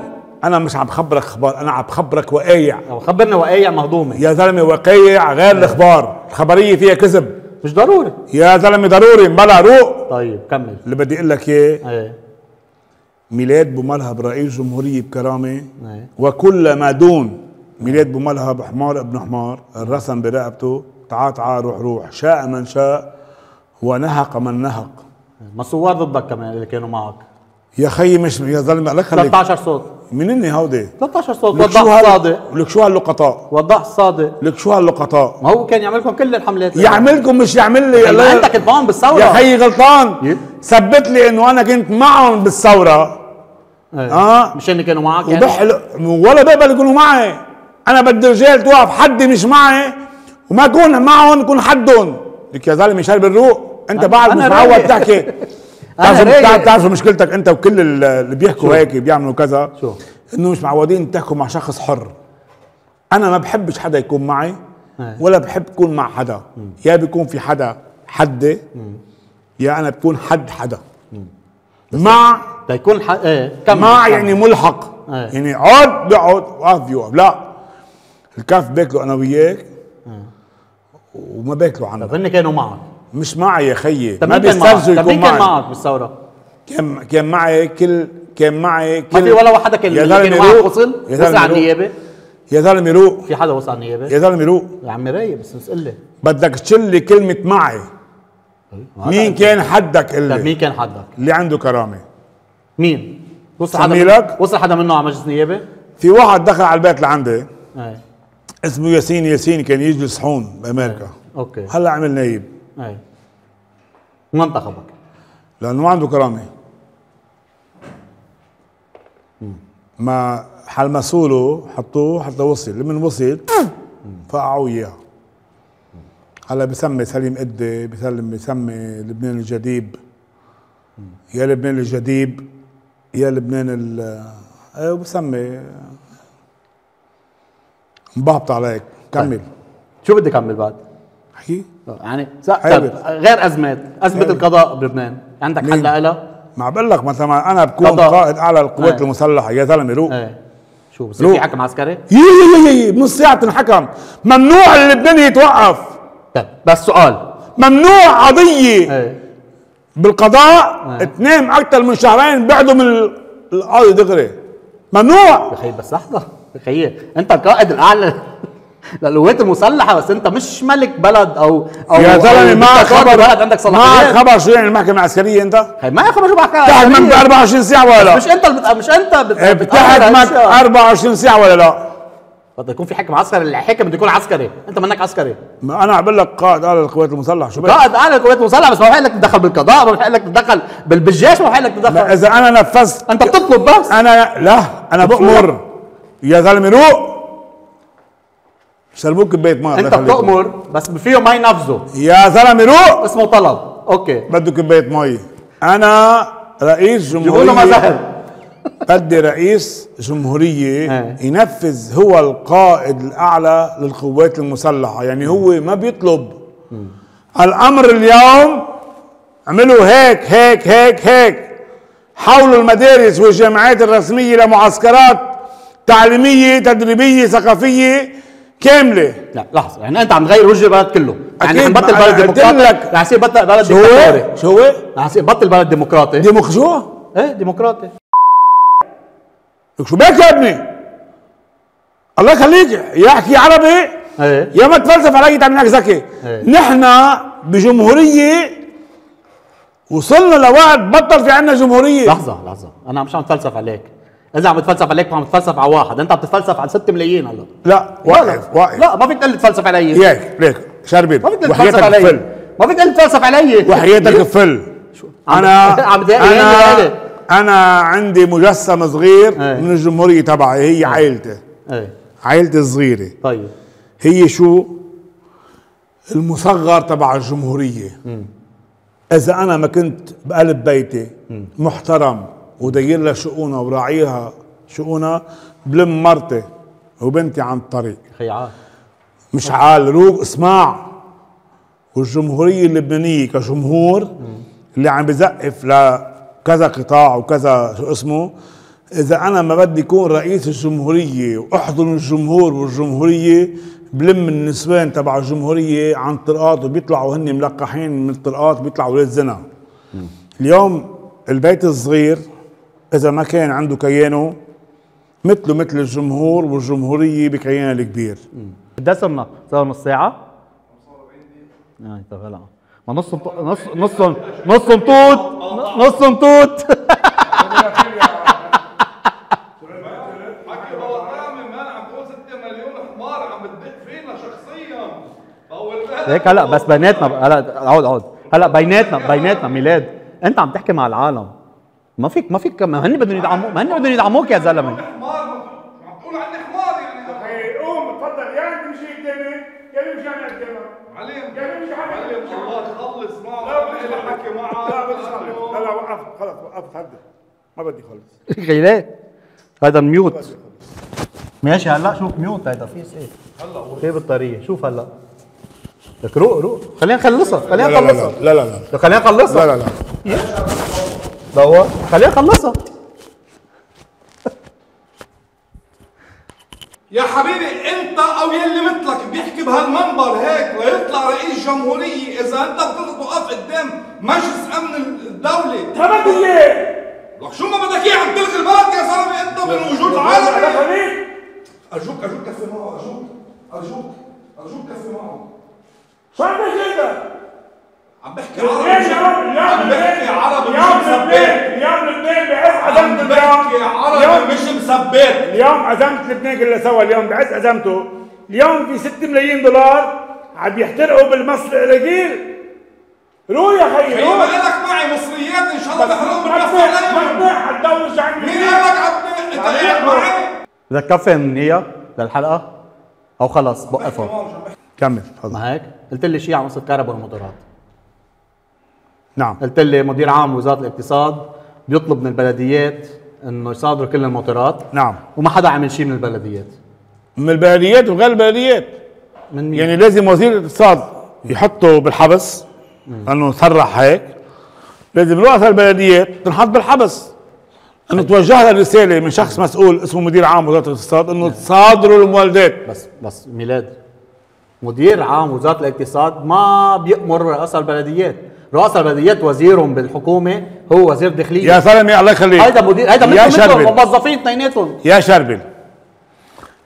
أنا مش عم بخبرك أخبار أنا عم بخبرك وقايع أو خبرني وقايع مهضومة. يا زلمة وقايع غير الأخبار. الخبرية فيها كذب. مش ضروري. يا زلمة ضروري بلا روق. طيب كمل. اللي بدي أقول لك إياه إيه. ميلاد بملهب رئيس جمهورية بكرامة. إيه. وكل ما دون ميلاد بملهب حمار ابن حمار الرسم برقبته تعال تعال روح روح شاء من شاء ونهق من نهق. مصور ضدك كمان اللي كانوا معك. يا خيي مش يا زلمه لك خليك. 13 صوت. منني هودي؟ 13 صوت. وضح الصادق لك شو هاللقطاء؟ وضح الصادق لك شو هاللقطاء؟ ما هو كان يعمل لكم كل الحملات. يعملكم مش يعمل لي. ما الله- انت كنت معهم بالثورة. يا خيي غلطان. ثبت لي إنه أنا كنت معهم بالثورة. إيه. آه. مش اللي كانوا معك يعني. وبحل ولا بقبل يكونوا معي. أنا بدي رجال توقف حدي مش معي. وما اكون معهم يكون حدهم. لك يا زلمه شارب الروق أنت بعد مش معود. تحكي. بتعرف- بتعرفوا مشكلتك أنت وكل ال- اللي بيحكوا؟ هيك بيعملوا كذا؟ شو؟ إنه مش معودين تحكوا مع شخص حر. أنا ما بحبش حدا يكون معي إيه. ولا بحب أكون مع حدا. يا بيكون في حدا حدي يا أنا بكون حد حدا. مع تيكون ح... إيه كمل مع. يعني ملحق. إيه. يعني عود بيقعد واقف بيوقف لا. الكاف باكله أنا وياك. وما باكله عنك. طب هن كانوا معك. مش معي يا خيي. طب ما طب يكون مين كان معي. معك بالثورة؟ كان كان معي كل كان معي كل ما في ولا واحد كان يا كانوا معك. وصل؟ يا وصل على. النيابة؟ يا زلمه روق في حدا وصل على النيابة؟ يا زلمه روق يا عمي رايق بس اسال لي بدك تشيل لي كلمة معي. مين كان حدك طب اللي مين كان حدك؟ اللي عنده كرامة. مين؟ وصل حدا لك؟ وصل حدا منه على مجلس نيابه؟ في واحد دخل على البيت لعندي. إيه اسمه ياسين ياسين كان يجلس حون بأمريكا. أوكي. هلا عمل نايب. إيه ما انتخبك. لأنه ما عنده كرامة. ما حلمسوا له حطوه حتى وصل. لمن وصل؟ فقعوا إياه. هلا بسمي سليم قدي بسلم بسمي لبنان الجديب. يا لبنان الجديب يا لبنان ال إيه وبسمي مبهبط عليك. كمل. شو بدي أكمل بعد؟ احكي يعني. طب غير ازمات أزمة حابب. القضاء بلبنان عندك حل؟ لها؟ ما بقول لك مثلا أنا بكون قضاء. قائد اعلى القوات إيه. المسلحة يا زلمة روق إيه شو بصير. في حكم عسكري؟ يي يي يي بنص ساعة تنحكم ممنوع اللبناني يتوقف طيب بس سؤال ممنوع قضية إيه بالقضاء إيه. تنام أكثر من شهرين بعدوا من ال- القاضي دغري ممنوع يا خيي بس لحظة يا خيي أنت القائد الأعلى للقوات المسلحه بس أنت مش ملك بلد أو أو يا زلمة ما خبر بلد عندك ما صلاحيات خبر شو يعني المحكمة العسكرية أنت؟ خيي ما خبر شو بحكي تحت منك ب 24 ساعة ولا لا؟ مش أنت اللي بت... مش أنت بت... هالأشياء. 24 ساعة ولا لا؟ بده يكون في حكم عسكري اللي حكم بده يكون عسكري أنت منك عسكري ما أنا عم بقول لك قائد أعلى القوات المسلحة شو؟ قائد اعلى القوات المسلحة بس ما بحق لك تتدخل بالقضاء ما بحق لك تتدخل بال- بالجيش ما بحق لك تتدخل إذا أنا نفذت أنت بتطلب بس أنا لا أنا بأمر يا زلمة روق شربوك ببيت الله أنت. بتؤمر بس فيه ما ينفذوا يا زلمة روق. اسمه طلب. okay. بده كباية مي أنا رئيس جيبوا له جمهورية. مزهر بدي رئيس جمهورية إيه. ينفذ هو القائد الأعلى للقوات المسلحة. يعني هو ما بيطلب. الأمر اليوم عملوا هيك هيك هيك هيك. حولوا المدارس والجامعات الرسمية لمعسكرات تعليمية تدريبية ثقافية. كاملة. لا لحظة. يعني أنت عم تغير وجه البلد كله. يعني عم بطل بلد ديمقراطي. رح يصير بطل بلد شو هو؟ شو هو؟ رح يصير بطل بلد ديمقراطي. ديمق شو إيه ديمقراطي. لك شو بك يا ابني؟ الله يخليك. يا احكي عربي. إيه. يا ما تفلسف علي تعمل لك ذكي إيه. نحن بجمهورية وصلنا لوقت بطل في عنا جمهورية. لحظة لحظة. أنا مش عم اتفلسف عليك. اذا عم تفلسف عليك عم تفلسف على واحد. أنت عم تتفلسف على 6 ملايين هلا لا لا، وقف لا. ما فيك تقول تفلسف علي. اياك ليك شربت ما فيك تفلسف علي. فل. ما فيك تقول تفلسف علي. وحياتك فل. أنا عم أنا أنا. أنا عندي مجسم صغير إيه. من الجمهورية تبعي هي عائلتي. إيه. عائلتي الصغيره طيب. هي شو؟ المصغر تبع الجمهورية. إذا أنا ما كنت بقلب بيتي محترم وداير لها شؤونها وراعيها شؤونها بلم مرتي وبنتي عن الطريق خي عاد. مش عال روق اسمع. والجمهورية اللبنانية كجمهور اللي عم بزقف لكذا قطاع وكذا شو اسمه إذا أنا ما بدي يكون رئيس الجمهورية وأحضن الجمهور والجمهورية بلم النسوان تبع الجمهورية عن طرقات وبيطلعوا هن ملقحين من الطرقات بيطلعوا ولاد زنا اليوم البيت الصغير إذا ما كان عنده كيانه مثله مثل الجمهور والجمهورية بكيانها الكبير. قد صرنا؟ صار نص ساعة؟ آه طب هلا. ما نص نص نص نص مطوط نص مطوط حكي هو طعمي مان عم تقول 6 مليون حمار عم بتدق فينا شخصيا هو البلد هيك هلا بس بيناتنا هلا عود عود هلا بيناتنا بيناتنا ميلاد. انت عم تحكي مع العالم. ما فيك ما فيك ما هن بدهم يدعموك ما هن بدهم يدعموك يا زلمة. حمار عم تقول عني حمار يعني قوم اتفضل يا تمشي قدامي يا أنا قدامك يا الله معه لا ما بديش إلي حكي معه لا خلص لا لا وقفت خلص وقفت هدي ما بدي خلص خيلات هذا الميوت. ماشي هلأ شوف ميوت هيدا. في سيف هلا في بطاريه شوف هلأ. لك روق روق. خلينا نخلصها. خلينا لا لا نخلصها. لا لا لا. خلينا نخلصها. لا لا لا. دور خلينا نخلصها يا حبيبي أنت أو يلي مثلك بيحكي بهالمنبر هيك ويطلع رئيس جمهورية إذا أنت بدك توقف قدام مجلس أمن الدولة. ما بدي اياه لك شو ما بدك اياه عم تلغي البلد يا زلمة أنت من وجود عالمي أرجوك أرجوك كفي معه أرجوك أرجوك أرجوك كفي معه. شو عم تحكي عم بحكي عربي. عم بحكي عربي مش اليوم مثبت اليوم لبنان بعز بحكي اليوم عربي مش مثبت اليوم عزمت لبنان كلها سوا اليوم بعز عزمته. اليوم في 6 ملايين دولار عم يحترقوا بالمصر الرجيل روح يا خيي ما لك معي مصريات إن شاء الله بحرقهم بالنفط عليهم حتدور مين. قال لك عم أنت قاعد معي؟ بدك كفي من هي للحلقة أو خلص بوقفها كمل تفضل. ما هيك؟ قلت لي شيء عن قصه كهرباء والموتورات. نعم. قلت لي مدير عام وزارة الاقتصاد بيطلب من البلديات إنه يصادروا كل الموتورات. نعم. وما حدا عمل شيء من البلديات. من البلديات وغير البلديات. من مين؟ يعني لازم وزير الاقتصاد يحطه بالحبس. لأنه صرح هيك. لازم رؤساء البلديات تنحط بالحبس. انه توجه لها رسالة من شخص مسؤول اسمه مدير عام وزارة الاقتصاد إنه تصادروا المولدات. بس بس ميلاد. مدير عام وزارة الاقتصاد ما بيأمر رؤساء البلديات. رؤساء البلديات وزيرهم بالحكومة هو وزير داخليه يا سلام الله يخليك. هيدا مدير هيدا يا شربل. موظفين اثنيناتهم. يا شربل.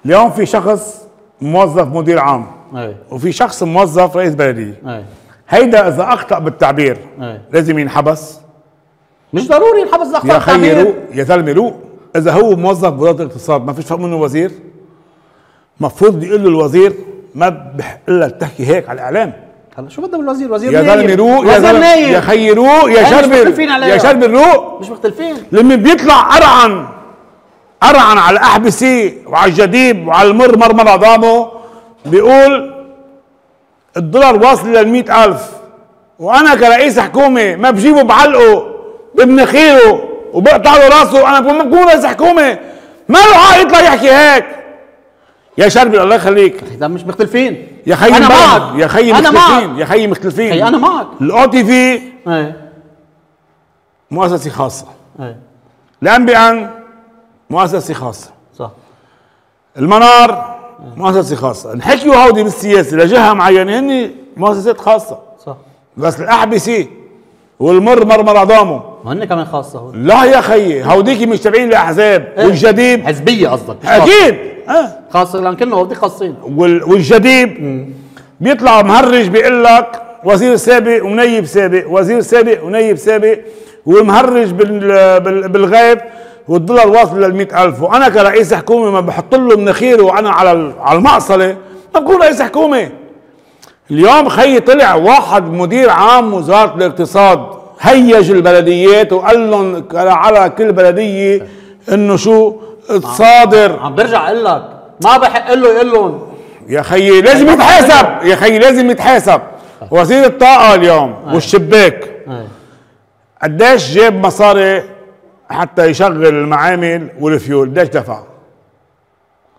اليوم في شخص موظف مدير عام. إيه وفي شخص موظف رئيس بلدية. هيدا إذا أخطأ بالتعبير إيه لازم ينحبس. مش ضروري الحبس يا الاخطاء خيي التعبير. روق يا زلمه روق إذا هو موظف بوزارة الاقتصاد ما فيش فرق منه وزير. مفروض يقول له الوزير ما بحق لك تحكي هيك على الإعلام. هلا شو بدنا بالوزير وزير يا. زلمة روق يا زلمة. يا خيي روق يا عليها. يا شربل روق مش مختلفين لما بيطلع قرعن قرعن على الاحبسه وعلى الجديب وعلى المر مرمر عظامه بيقول الدولار واصل لل ألف وأنا كرئيس حكومة ما بجيبه بعلقه بمناخيره وبقطع له راسه بكون بكون رئيس حكومة ما له حق يطلع يحكي هيك يا شربي الله يخليك. اذا مش مختلفين. يا خيي أنا. معك يا خيي مختلفين يا خيي مختلفين. خي أنا معك الأو تي في إيه. مؤسسة خاصة. إيه. الانبيان مؤسسة خاصة. صح. المنار مؤسسة خاصة. انحكيوا هودي بالسياسة لجهة معينة هن مؤسسات خاصة. صح. بس الاحبسه والمر مرمر عظامه. ما هن كمان خاصه هون لا يا خيي هوديك مش تابعين لأحزاب إيه. والجديب. حزبية قصدك. أكيد. آه. خاصه لأن كلهم هودي خاصين. وال- والجديب. بيطلع مهرج بيقول لك وزير سابق ونيب سابق وزير سابق ونيب سابق ومهرج بال- بال- بالغيب والدولار واصل لل ألف. وأنا كرئيس حكومة ما بحط له مناخيره وأنا على على المعصلة ما بكون رئيس حكومة. اليوم خيي طلع واحد مدير عام وزارة الاقتصاد هيج البلديات وقال لهم على كل بلدية إنه شو تصادر عم برجع أقول لك ما بحق له يقول لهم يا خيي لازم يتحاسب يا خيي لازم يتحاسب. وزير الطاقة اليوم والشباك إيه قديش جاب مصاري حتى يشغل المعامل والفيول؟ قديش دفع؟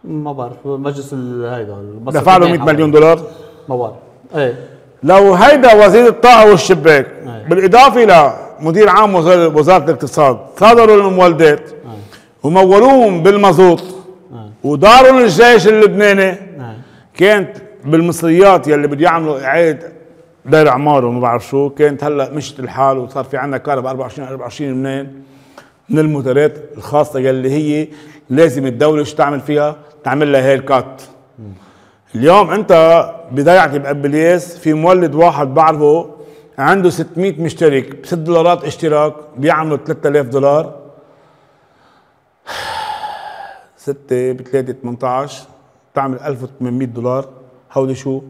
ما بعرف مجلس هيدا دفع له 100 الجماعي مليون دولار؟ ما بعرف. إيه. لو هيدا وزير الطاقة والشباك أي. بالإضافة لمدير عام وزارة وزارة الاقتصاد صادروا المولدات ومولوهم بالمازوت وداروا للجيش اللبناني. كانت بالمصريات يلي بده يعملوا إعادة داير إعمار وما بعرف شو كانت هلأ مشت الحال وصار في عندنا كهرباء 24 24 منين من الموتورات الخاصة يلي هي لازم الدولة شو تعمل فيها؟ تعمل لها هير كات. اليوم انت بضيعتي بابلياس في مولد واحد بعرفه عنده 600 مشترك ب 6 دولارات اشتراك بيعملوا 3000 دولار. 6 ب 3 18 تعمل 1800 دولار. هودي شو؟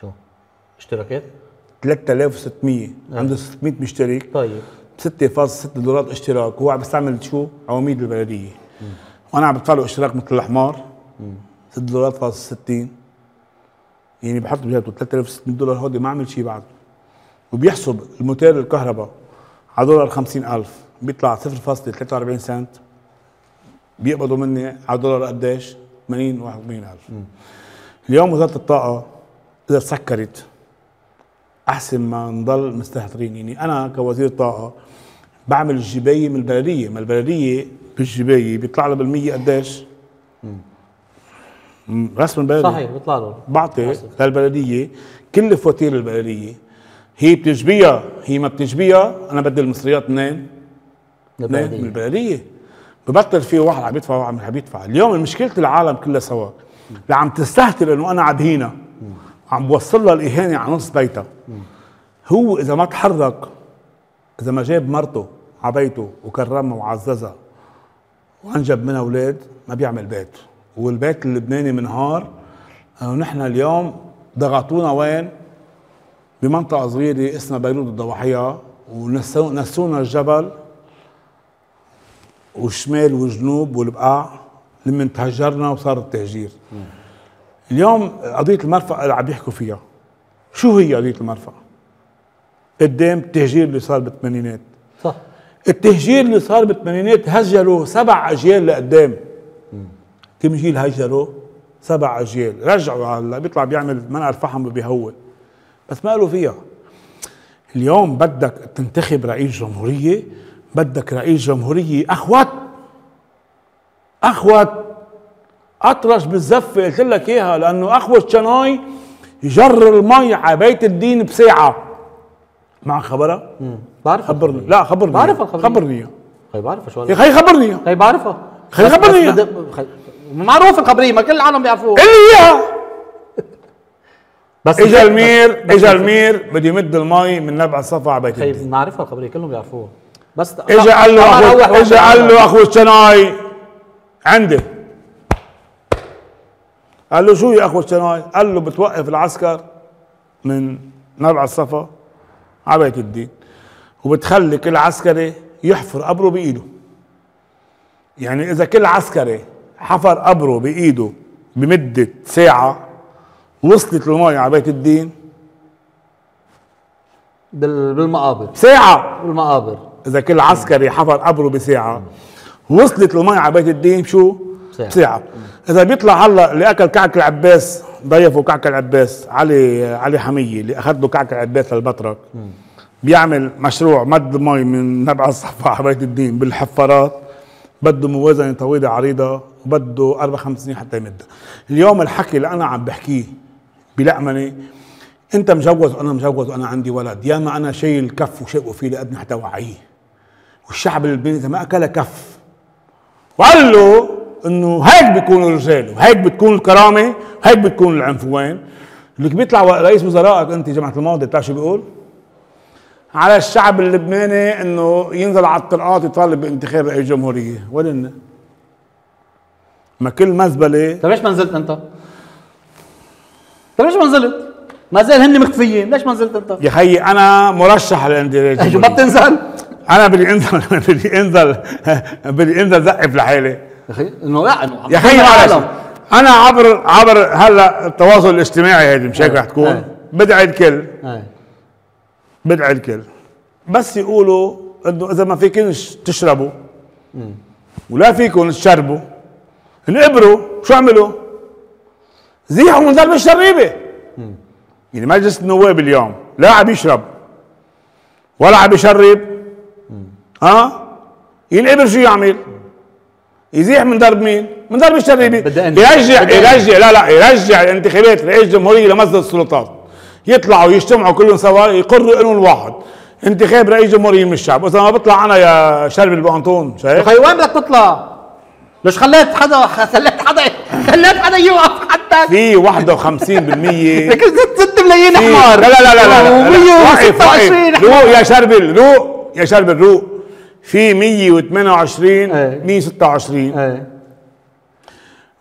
شو؟ اشتراكات؟ 3600 عنده 600 مشترك. طيب. 6.6 دولارات اشتراك. هو عم بيستعمل شو؟ عواميد البلدية. وأنا عم بدفع له اشتراك مثل الحمار. 6 دولارات فاصل 60 يعني بحط بجيبته 3600 دولار هودي ما عمل شيء بعد. وبيحسب الموتير الكهرباء على دولار 50000 بيطلع 0.43 سنت. بيقبضوا مني على دولار قديش؟ 80 81 ألف. اليوم وزارة الطاقة إذا سكرت أحسن ما نضل مستهترين. يعني أنا كوزير طاقة بعمل الجبايه من البلدية. ما البلدية بالجباية بيطلع لها بالمية قديش؟ رسم البلدية. صحيح بيطلع له. بعطي للبلدية كل فواتير البلدية. هي بتجبيها هي ما بتجبيها أنا بدي المصريات منين؟ منين؟ من البلدية. البلديه ببطل في واحد عم يدفع واحد عم يدفع. اليوم مشكله العالم كلها سوا. اللي عم تستهتر إنه أنا عبهينا عم بوصل لها الإهانة على نص بيتها. هو إذا ما تحرك إذا ما جاب مرته على بيته وكرمها وعززها وأنجب منها أولاد ما بيعمل بيت. والبيت اللبناني منهار ونحن اليوم ضغطونا وين؟ بمنطقة صغيرة اسمها بيروت الضواحية ونسونا الجبل والشمال والجنوب والبقاع لما تهجرنا وصار التهجير. اليوم قضية المرفأ اللي عم يحكوا فيها شو هي قضية المرفأ؟ قدام التهجير اللي صار بالثمانينات. صح. التهجير اللي صار بالثمانينات هجروا سبع أجيال لقدام. كم جيل هجروا؟ سبع اجيال رجعوا هلا بيطلع بيعمل منع الفحم وبيهول بس ما قالوا فيها. اليوم بدك تنتخب رئيس جمهورية بدك رئيس جمهورية أخوت. أخوت. أطرش بالزفة قلت لك إياها لأنه أخوت شناي يجر المي على بيت الدين بساعة. مع خبرها؟ بعرف خبرني. لا خبرني. بعرفها خبرني. خبرني. خي بعرفها شو يا خي خبرني. خي بعرفها. خي خبرني. معروف الخبريه ما كل العالم لي اياها بس إجا بس- المير إجا المير بده يمد المي من نبع الصفا على بيت الدين. بنعرفها الخبريه كلهم بيعرفوها. بس إجا قال له اخو إجا قال. له اخو الشناي. عندي. قال له شو يا اخو الشناي؟ قال له بتوقف العسكر من نبع الصفا على بيت الدين وبتخلي كل عسكري يحفر قبره بإيده. يعني إذا كل عسكري حفر قبره بإيده بمدة ساعة وصلت المي على بيت الدين. بال- بالمقابر. ساعة! بالمقابر. إذا كل عسكري حفر قبره بساعة. وصلت المي على بيت الدين شو؟ ساعة. ساعة. إذا بيطلع هلأ اللي اكل كعك العباس ضيفه كعك العباس علي علي حمية اللي أخذ له كعك العباس للبطرك بيعمل مشروع مد مي من نبع الصفا على بيت الدين بالحفارات. بده موازنه طويلة عريضة. وبده أربع خمس سنين حتى يمدها اليوم الحكي اللي أنا عم بحكيه بلقمني أنت مجوز وأنا مجوز وأنا عندي ولد ياما أنا شايل كف وشقه فيه لابني حتى وعيه. والشعب اللبناني إذا ما اكل كف. وقال له إنه هيك بيكونوا الرجال وهيك بتكون الكرامة وهيك بتكون العنفوان. اللي بيطلع رئيس وزرائك أنت جماعة الماضي بتعرف شو بيقول؟ على الشعب اللبناني إنه ينزل على الطرقات يطالب بانتخاب رئيس جمهورية. ولنا ما كل مزبله طيب ليش ما نزلت انت؟ طيب ليش ما نزلت؟ ما زال هن مختفيين ليش ما نزلت انت؟ يا خيي أنا مرشح للاندلاع شو ما بتنزل؟ أنا بدي أنزل بدي أنزل بدي أنزل زقف لحالي يا أخي إنه لا إنه يا خيي معلش أنا عبر عبر هلا التواصل الاجتماعي هيدي مش هيك أيه. رح تكون أيه. بدعي الكل إيه بدعي الكل بس يقولوا إنه إذا ما فيكنش تشربوا ولا فيكم تشربوا انقبروا شو عملوا؟ زيحوا من درب الشريبه يعني مجلس النواب اليوم لا عم يشرب ولا عم يشرب ها ينقبر شو يعمل؟ يزيح من درب مين؟ من درب أنت- يرجع يرجع لا لا يرجع الانتخابات رئيس جمهورية لمصدر السلطات يطلعوا يجتمعوا كلهم سوا يقروا إنهم الواحد انتخاب رئيس جمهورية من الشعب واذا ما بطلع أنا يا شرب البانطون يا شايف؟ أخي وين بدك تطلع؟ ليش خليت حدا خليت حدا خليت حدا يوقف حدك؟ في 51% لك 6 ملايين حمار لا لا لا لا, لا, لا, لا. وقف وقف و126 روق يا شربل روق يا شربل روق. في 128 إيه. 126 إيه.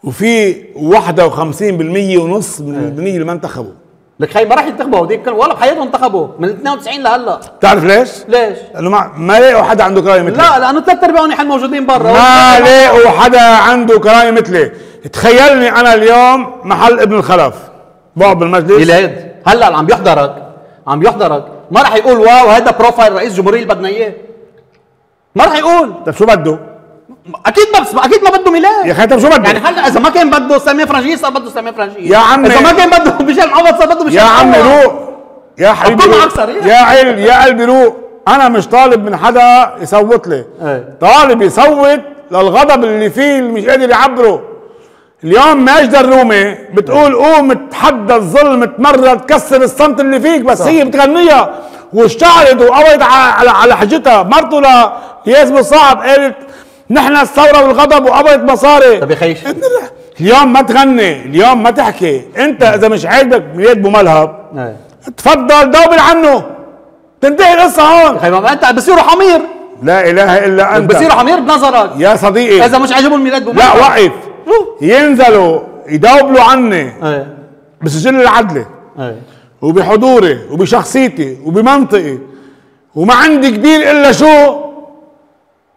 وفي 51% ونص من اللبنانيين اللي ما انتخبوا. لك خي ما راح ينتخبوا كل- ولا بحياتهم انتخبوا من 92 لهلا. بتعرف ليش؟ ليش؟ لأنه ما, ما لقوا حدا عنده كرامه مثلي. لا لأنه ثلاث ارباعهم نحن موجودين برا. ما لقوا حدا عنده كرامه مثلي. تخيلني أنا اليوم محل ابن الخلف. بقعد بالمجلس. ميلاد هلا عم بيحضرك عم بيحضرك. ما راح يقول wow هذا profile رئيس جمهورية اللي بدنا إياه. ما راح يقول. طيب شو بده؟ أكيد بس أكيد ما بده ميلاد يا أخي طب شو بدك يعني هلا إذا ما كان بده سامي فرنجيه صار بده سامي فرنجيه يا عمي. إذا ما كان بده ميشيل معوض صار بده ميشيل يا عمي. روق. يا حبيبي. يا عيل يا قلبي روق. أنا مش طالب من حدا يصوت لي. إيه. طالب يصوت للغضب اللي فيه اللي مش قادر يعبره. اليوم ماجدة الرومي بتقول قوم تحدى الظلم تمرد كسر الصمت اللي فيك بس هي بتغنيها. واشتعلت وقوت على على حجتها. مرته لياس صعب قالت نحن الثورة والغضب وقبضت مصاري. طب يا خيش. اليوم ما تغني اليوم ما تحكي. انت إذا مش عاجبك ميلاد أبو ملهب إيه. تفضل دوبل عنه. تنتهي القصة هون. خي ما أنت بصيروا حمير. لا إله إلا أنت. بصيروا حمير بنظرك. يا صديقي. إذا مش عجبهم الميلاد بمرة. لا وقف؟ ينزلوا يدوبلوا عني. إيه. بسجل العدله إيه. وبحضوري وبشخصيتي وبمنطقي. وما عندي كبير إلا شو؟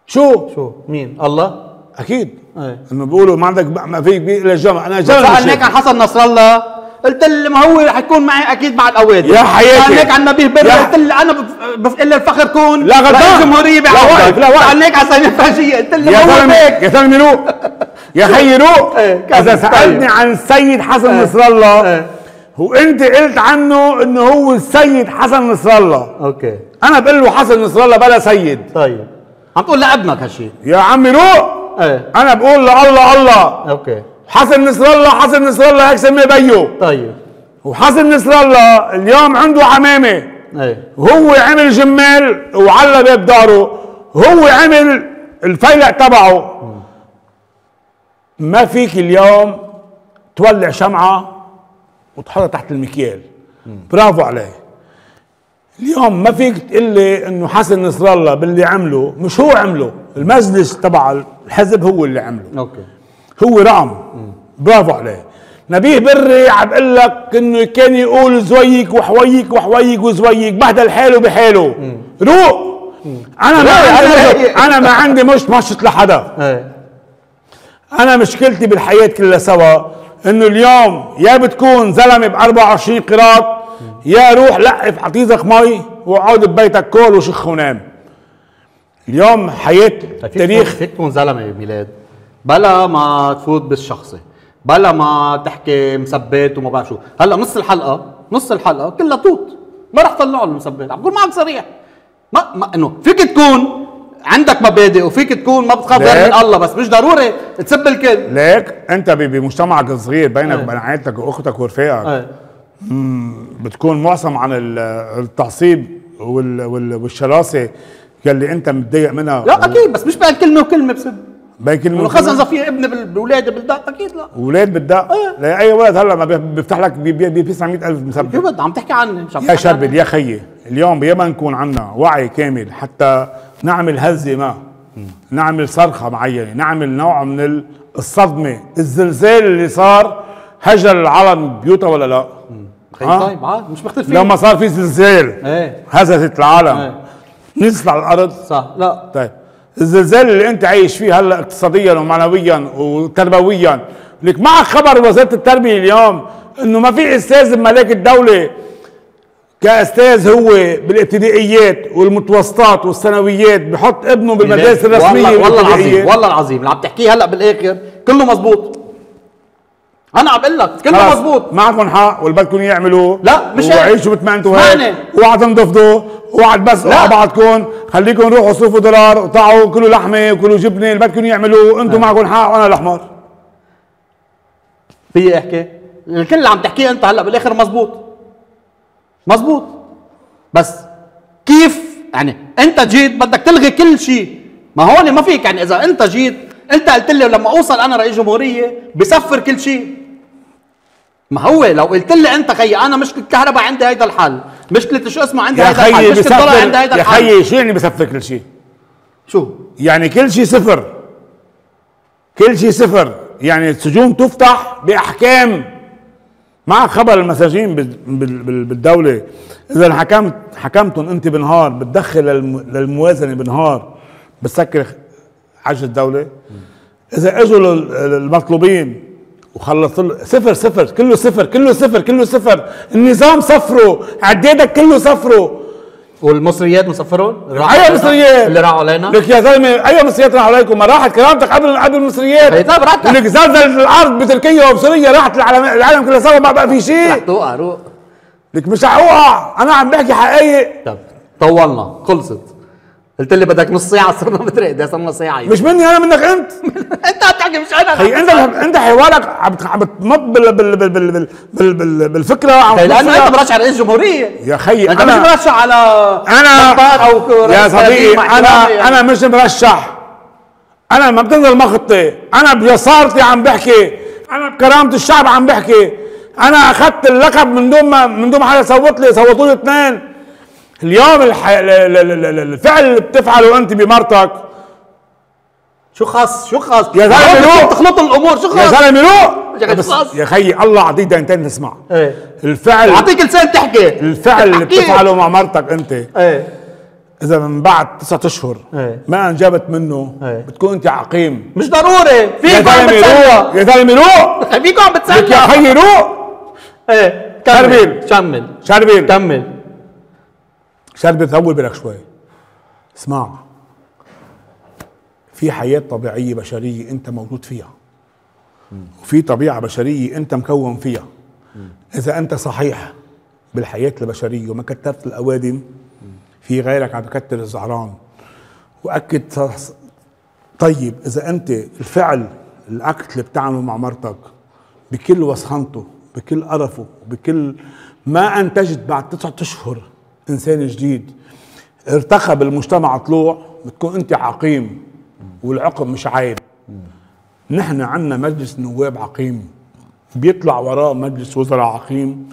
شو؟ شو؟ مين؟ الله؟ أكيد. إيه. انه بيقولوا ما عندك ما في كبير الا الجامعة. أنا جامعه سالناك عن حسن نصر الله. قلت لي ما هو حيكون معي أكيد مع الاوادم يا حياتي. سالناك عن نبيه يا- قلت لي أنا بف- لي الفخر كون. لا غلطان. رئيس جمهورية لا وقف،. سالناك عن سامي فرنجيه قلت لي ما هو هيك يا زلمه روق يا خيي روق إيه،. إذا سالتني طيب. عن السيد حسن إيه. نصر الله إيه. وانت قلت عنه إنه هو السيد حسن نصر الله. okay. أنا بقول له حسن نصر الله بلا سيد. طيب. عم تقول لابنك هالشيء يا عمي روق إيه. أنا بقول لله الله. okay. حسن نصر الله حسن نصر الله هيك سميه بيو. طيب. وحسن نصر الله اليوم عنده عمامة. إيه. وهو عمل جمال وعلى باب داره. هو عمل الفيلق تبعه. ما فيك اليوم تولع شمعة وتحطها تحت المكيال. برافو عليه اليوم ما فيك تقول لي إنه حسن نصر الله باللي عمله مش هو عمله المجلس تبع الحزب هو اللي عمله. okay. هو رقم. برافو عليه. نبيه بري عم بقول لك إنه كان يقول زويك وحويك وحويك وزويك بهدل حاله بحاله. روق. أنا ما عندي أنا ما عندي مش مشط لحدا إيه. أنا مشكلتي بالحياة كلها سوا إنه اليوم يا بتكون زلمة ب 24 قراط يا روح لقف حطيزك مي واقعد ببيتك كل وشخ ونام اليوم حياه تاريخ تاريخ فيك تكون زلمة بميلاد بلا ما تفوت بالشخصي بلا ما تحكي مثبت وما بعرف شو. هلا نص الحلقة نص الحلقة كلها توت. ما رح طلعوا المثبت. عم بقول معك صريح. ما, ما إنه فيك تكون عندك مبادئ وفيك تكون ما بتخاف غير. من الله بس مش ضروري تسب الكل ليك أنت بمجتمعك الصغير بينك إيه. وبين عائلتك وأختك ورفيقك. إيه. بتكون معصم عن ال- التعصيب وال- وال- والشراسة يلي انت متضايق منها. لا أكيد بس مش بين كلمة وكلمة بسب بين كلمة خاصه اذا في ابن بال- باولاده بالدق أكيد لا. أولاد بالدق إيه. لا أي ولد هلا ما بي- بيفتح لك ب 900000 شو مثبت بدك عم تحكي عني مش عم يا تحكي شربل. يا خيي اليوم يا ما نكون عنا وعي كامل حتى نعمل هزة ما. نعمل صرخة معينة نعمل نوع من ال- الصدمة. الزلزال اللي صار هجر العالم بيوتها ولا لا؟ خي ها؟ طيب عاد مش مختلفين لما صار في زلزال. إيه. هزت العالم. إيه. نزلت على الأرض. صح لا. طيب. الزلزال اللي أنت عايش فيه هلأ اقتصاديا ومعنويا وتربويا. لك معك خبر وزارة التربية اليوم إنه ما في أستاذ بملاك الدولة كأستاذ هو بالابتدائيات والمتوسطات والثانويات بحط ابنه بالمدارس الرسمية والله, والله العظيم. والله العظيم. اللي عم تحكيه هلأ بالآخر كله مزبوط. أنا عم بقول لك كله مزبوط معكم حق واللي بدكم يعملوا لا، مش هيك. وعيشوا مثل ما أنتم. هيك اوعى تنضفضوا اوعى لا. على بعضكم. خليكم روحوا صرفوا دولار وقطعوا كلوا لحمة وكلوا جبنة اللي بدكم يعملوا أنتم معكم حق وأنا الأحمر. في أحكي. الكل اللي عم تحكيه أنت هلأ بالآخر مزبوط مزبوط بس كيف؟ يعني أنت جيت بدك تلغي كل شيء ما هون ما فيك يعني إذا أنت جيت أنت قلت لي لما أوصل أنا رئيس جمهورية بسفر كل شيء ما هو لو قلت لي أنت خيي أنا مشكلة الكهرباء عندي هيدا الحل مشكلة شو اسمه عندي يا هيدا الحل مشكلة الدولار عندي هيدا يا الحل. خيي شو يعني بسفر كل شيء شو؟ يعني كل شيء صفر. كل شيء صفر. يعني السجون تفتح بأحكام. معك خبر المساجين بال- بال- بال- بالدولة. إذا حكمت حكمتهم أنت بنهار بتدخل للم- للموازنة بنهار. بتسكر عجز الدولة. إذا إجوا المطلوبين وخلصت له صفر صفر كله صفر كله صفر كله صفر. النظام صفره عدادك كله صفره والمصريات مسفرون أي مصريات؟ اللي راحوا علينا. لك يا زلمة اي مصريات راح عليكم. ما راحت كرامتك قبل قبل المصريات طيب براحتك. لك زلزل الأرض بتركيا وبسوريا راحت العالم, العالم كلها سوا ما بقى في رح شيء توقع روق. لك مش رح اوقع أنا عم بحكي حقائق طب طولنا. خلصت. قلت لي بدك نص ساعة صرنا مترقدة صرنا ساعة مش مني أنا منك أنت. أنت عم تحكي مش أنا هي انت انت حوارك عم عم بتمط بال بال بال بال بال بال بال بالفكرة عم هي لأنه. أنت مرشح رئيس جمهورية. يا خيي انت مش أنا مرشح على أنا أو يا صديقي أنا يعني. أنا مش مرشح. أنا ما بتنزل مخطي أنا بيسارتي عم بحكي. أنا بكرامة الشعب عم بحكي. أنا أخذت اللقب من دون ما من دون ما حدا صوت لي صوتوا لي اثنين. اليوم الح... ال- ال- ال- ال- الفعل اللي بتفعله أنت بمرتك. شو خاص؟ شو خاص؟ يا زلمة هون روح. تخلط الأمور شو يا خاص؟ زلمة يا بس خلاص. يا خيي الله عطيك دقيقتين تسمع. إيه. الفعل أعطيك لسان تحكي. الفعل اللي. بتفعله مع مرتك أنت إيه. إذا من بعد تسعة أشهر إيه. ما أنجبت منه إيه. بتكون أنت عقيم. مش ضروري. يا فيكم عم زلمة روح يا زلمة روح فيكم عم لك يا خيي روح إيه. كمل. كمل شربيل. كمل. شربيل طول بالك شوي. اسمع في حياة طبيعية بشرية أنت موجود فيها. وفي طبيعة بشرية أنت مكون فيها. إذا أنت صحيح بالحياة البشرية وما كترت الأوادم في غيرك عم يكتر الزعران. وأكد طيب إذا أنت الفعل الأكت اللي بتعمله مع مرتك بكل وسخنته بكل قرفه بكل ما أنتجت بعد تسعة أشهر إنسان جديد. ارتقى بالمجتمع طلوع بتكون أنت عقيم والعقم مش عيب. نحن عنا مجلس نواب عقيم. بيطلع وراه مجلس وزراء عقيم.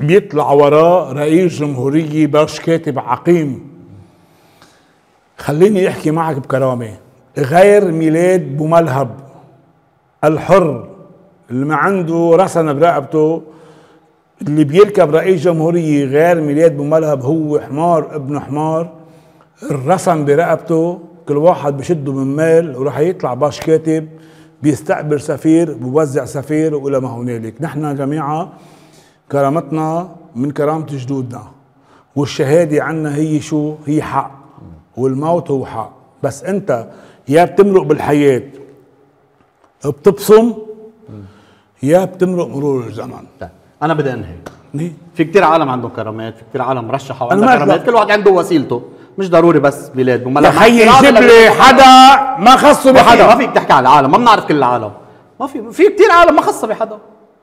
بيطلع وراه رئيس جمهورية باش كاتب عقيم. خليني أحكي معك بكرامة. غير ميلاد بملهب الحر اللي ما عنده رسن برقبته اللي بيركب رئيس جمهورية غير ميلاد بملهب هو حمار ابن حمار الرسم برقبته كل واحد بشده من مال وراح يطلع باش كاتب بيستقبل سفير بوزع سفير وإلى ما هنالك. نحن جميعا كرامتنا من كرامة جدودنا والشهادة عنا هي شو؟ هي حق والموت هو حق. بس أنت يا بتمرق بالحياة بتبصم يا بتمرق مرور الزمن. طيب، أنا بدي أنهي. في كتير عالم عندهم كرامات في كتير عالم وعندها ما كرامات. كل واحد عنده وسيلته. مش ضروري بس ميلاد بملا يا خيي جيب لي حدا ما خصه ما بحدا. ما فيك تحكي على العالم. ما بنعرف كل العالم. ما في في كتير عالم ما خصها بحدا.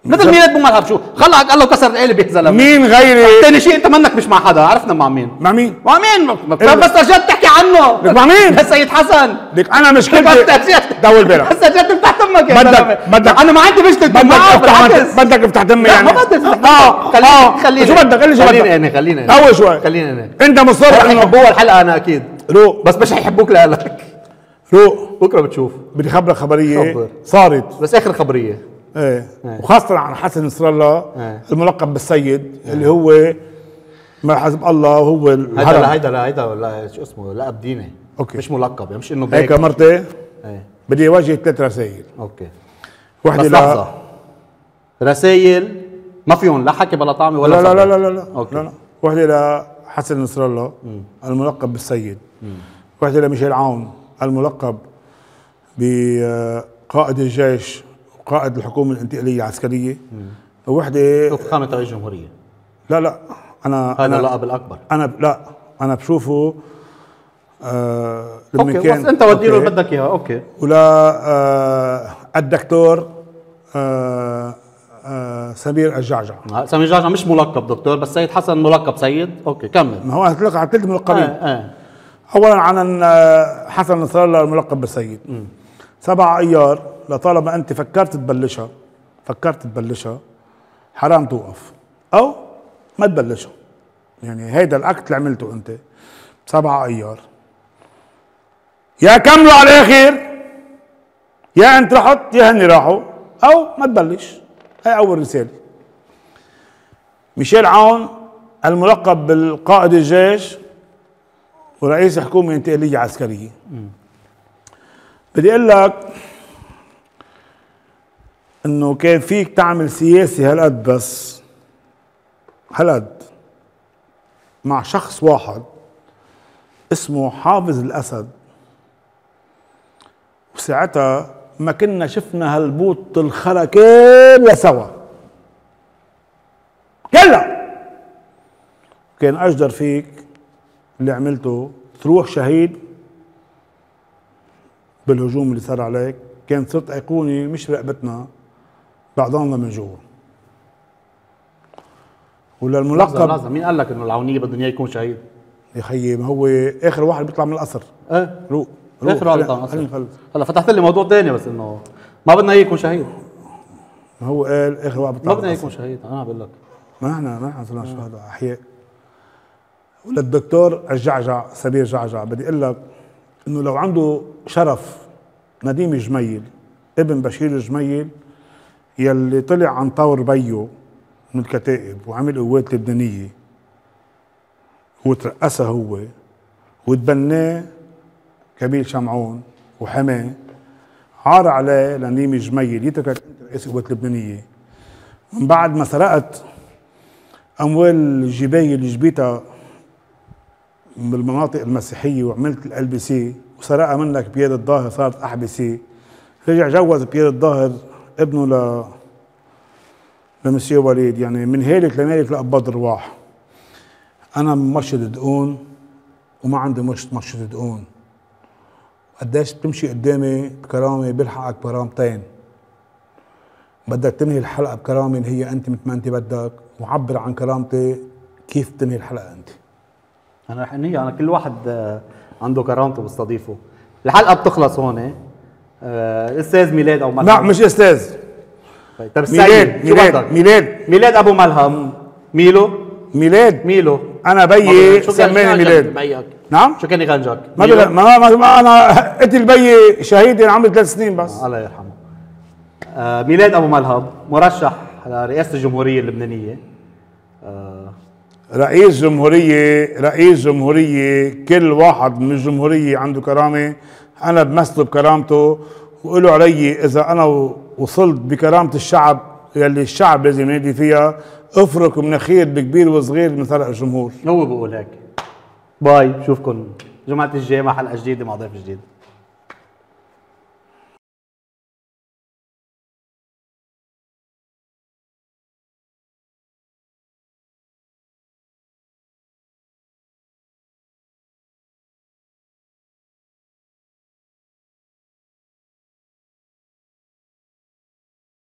مثل ميلاد بو ملهب شو؟ خلقك الله كسر القالب يا زلمه مين غيري؟ ثاني شيء انت منك مش مع حدا عرفنا مع مين. مع مين؟ مع مين؟ إيه. بس جد تحكي عنه. لك مع مين؟ بس سيد حسن. لك أنا بس مشكلتي دول بالك هسه جد تفتح تمك يا بدك- بدك- أنا ما عندي مشكلة. بدك افتح بالعكس. بدك افتح لا يعني. ما تفتح آه خليني آه. خليني. شو بدك؟ خليني بدك. أنا خليني أنا. أول شوي. خليني أنا. أنت مصر انه يحبوها الحلقة أنا أكيد. روق بس مش حيحبوك لك روق بكرة بتشوف. بدي خبرك خبرية. خبر. صارت. بس آخر خبرية. إيه. إيه. وخاصة عن حسن نصر الله إيه. الملقب بالسيد اللي هو ما حزب الله وهو هيدا لا الهرم. هيدا لا هيدا لا شو اسمه لقب ديني. okay. مش ملقب يعني مش إنه هيك مرتي؟ إيه. بدي اواجه ثلاث رسائل. okay. وحده بس لا. لحظة. رسائل ما فيهم لا حكي بلا طعمة ولا لا لا لا. لا لا لا. okay. لا لا. وحده لحسن نصر الله الملقب بالسيد. وحده لميشيل عون الملقب بقائد الجيش وقائد الحكومة الانتقالية العسكريه وحده فخامه رئيس الجمهوريه لا لا. أنا هذا أنا اللقب الأكبر. أنا لا. أنا بشوفه آه لما okay كان بس أنت ودي له okay. اللي بدك اياه أوكي. ولا آه الدكتور آه آه سمير الجعجع. سامي جعجع مش ملقب دكتور بس سيد حسن ملقب. سيد okay كمل. ما هو على ثلاث ملقبين إيه إيه اولا عن آه، حسن نصر الله الملقب بالسيد. سبع أيار لطالما أنت فكرت تبلشها فكرت تبلشها حرام توقف. أو ما تبلشها. يعني هيدا الأكت اللي عملته أنت سبع أيار. يا كملوا على الآخر يا أنت رحت يا هني راحوا. أو ما تبلش. هاي أول رسالة. ميشيل عون الملقب بالقائد الجيش ورئيس حكومة إنتقالية عسكرية. بدي أقول لك إنه كان فيك تعمل سياسي هالقد بس. هالقد. مع شخص واحد اسمه حافظ الأسد. وساعتها ما كنا شفنا هالبوط الخرا كلها سوا. كلها كان أجدر فيك اللي عملته تروح شهيد بالهجوم اللي صار عليك. كان صرت أيقوني مش رقبتنا. بعضنا من جوا ولا الملقب لحظة مين قال لك إنه العونيه بدهم إياه يكون شهيد؟ يا خيي ما هو آخر واحد بيطلع من القصر. إيه؟ روق روق. آخر واحد طبعا خلينا نخلص هلا فتحت لي موضوع ثاني بس إنه ما بدنا إياه يكون شهيد. ما هو قال آخر واحد بيطلع ما من بدنا إياه القصر. يكون شهيد أنا بقول لك. ما إحنا ما إحنا صرنا شهداء أحياء. وللدكتور الجعجع سمير جعجع بدي أقول لك إنه لو عنده شرف نديم جميل ابن بشير جميل يلي طلع عن طور بيه من الكتائب وعمل قوات لبنانية. وترأسها هو وتبناه كميل شمعون وحماة. عار عليه لنيمي جميل يتركك انت رئيس قوات لبنانيه من بعد ما سرقت أموال الجباية اللي جبيتها من المناطق المسيحية وعملت ال بي سي وسرقها منك بياد الظاهر صارت احبسي رجع جوز بياد الظاهر ابنه ل لمسيو وليد يعني من هيلك لمالك لأباد الرواح أنا مرشد دقون وما عندي مش مرشد دقون. قديش بتمشي قدامي بكرامة بلحقك برامتين. بدك تنهي الحلقة بكرامة اللي هي أنت مثل ما أنت بدك وعبر عن كرامتي كيف تنهي الحلقة أنت. أنا رح انهي أنا كل واحد آه، عنده كرامته بستضيفه. الحلقة بتخلص هون آه، أستاذ ميلاد أو ملهم. لا مش أستاذ. طيب طب ميلاد ميلاد؟ ميلاد. ميلاد أبو ملهم. ميلو؟ ميلاد. ميلو. أنا بيي شو كان- شو سماني كان ميلاد. بيك. نعم؟ شو كان يغنجك؟ ما, ما, ما, ما أنا قتل بيي شهيدي عمري ثلاث سنين بس. الله يرحمه. آه ميلاد أبو ملهم مرشح لرئاسة الجمهورية اللبنانية. آه. رئيس جمهورية رئيس جمهورية كل واحد من الجمهورية عنده كرامة. أنا بمثله بكرامته وقولوا علي إذا أنا وصلت بكرامة الشعب يلي الشعب لازم ينادي فيها أفرك مناخير بكبير وصغير من فرق الجمهور هو بقول هيك. باي بشوفكم جمعة الجايه مع حلقة جديدة مع ضيف جديد.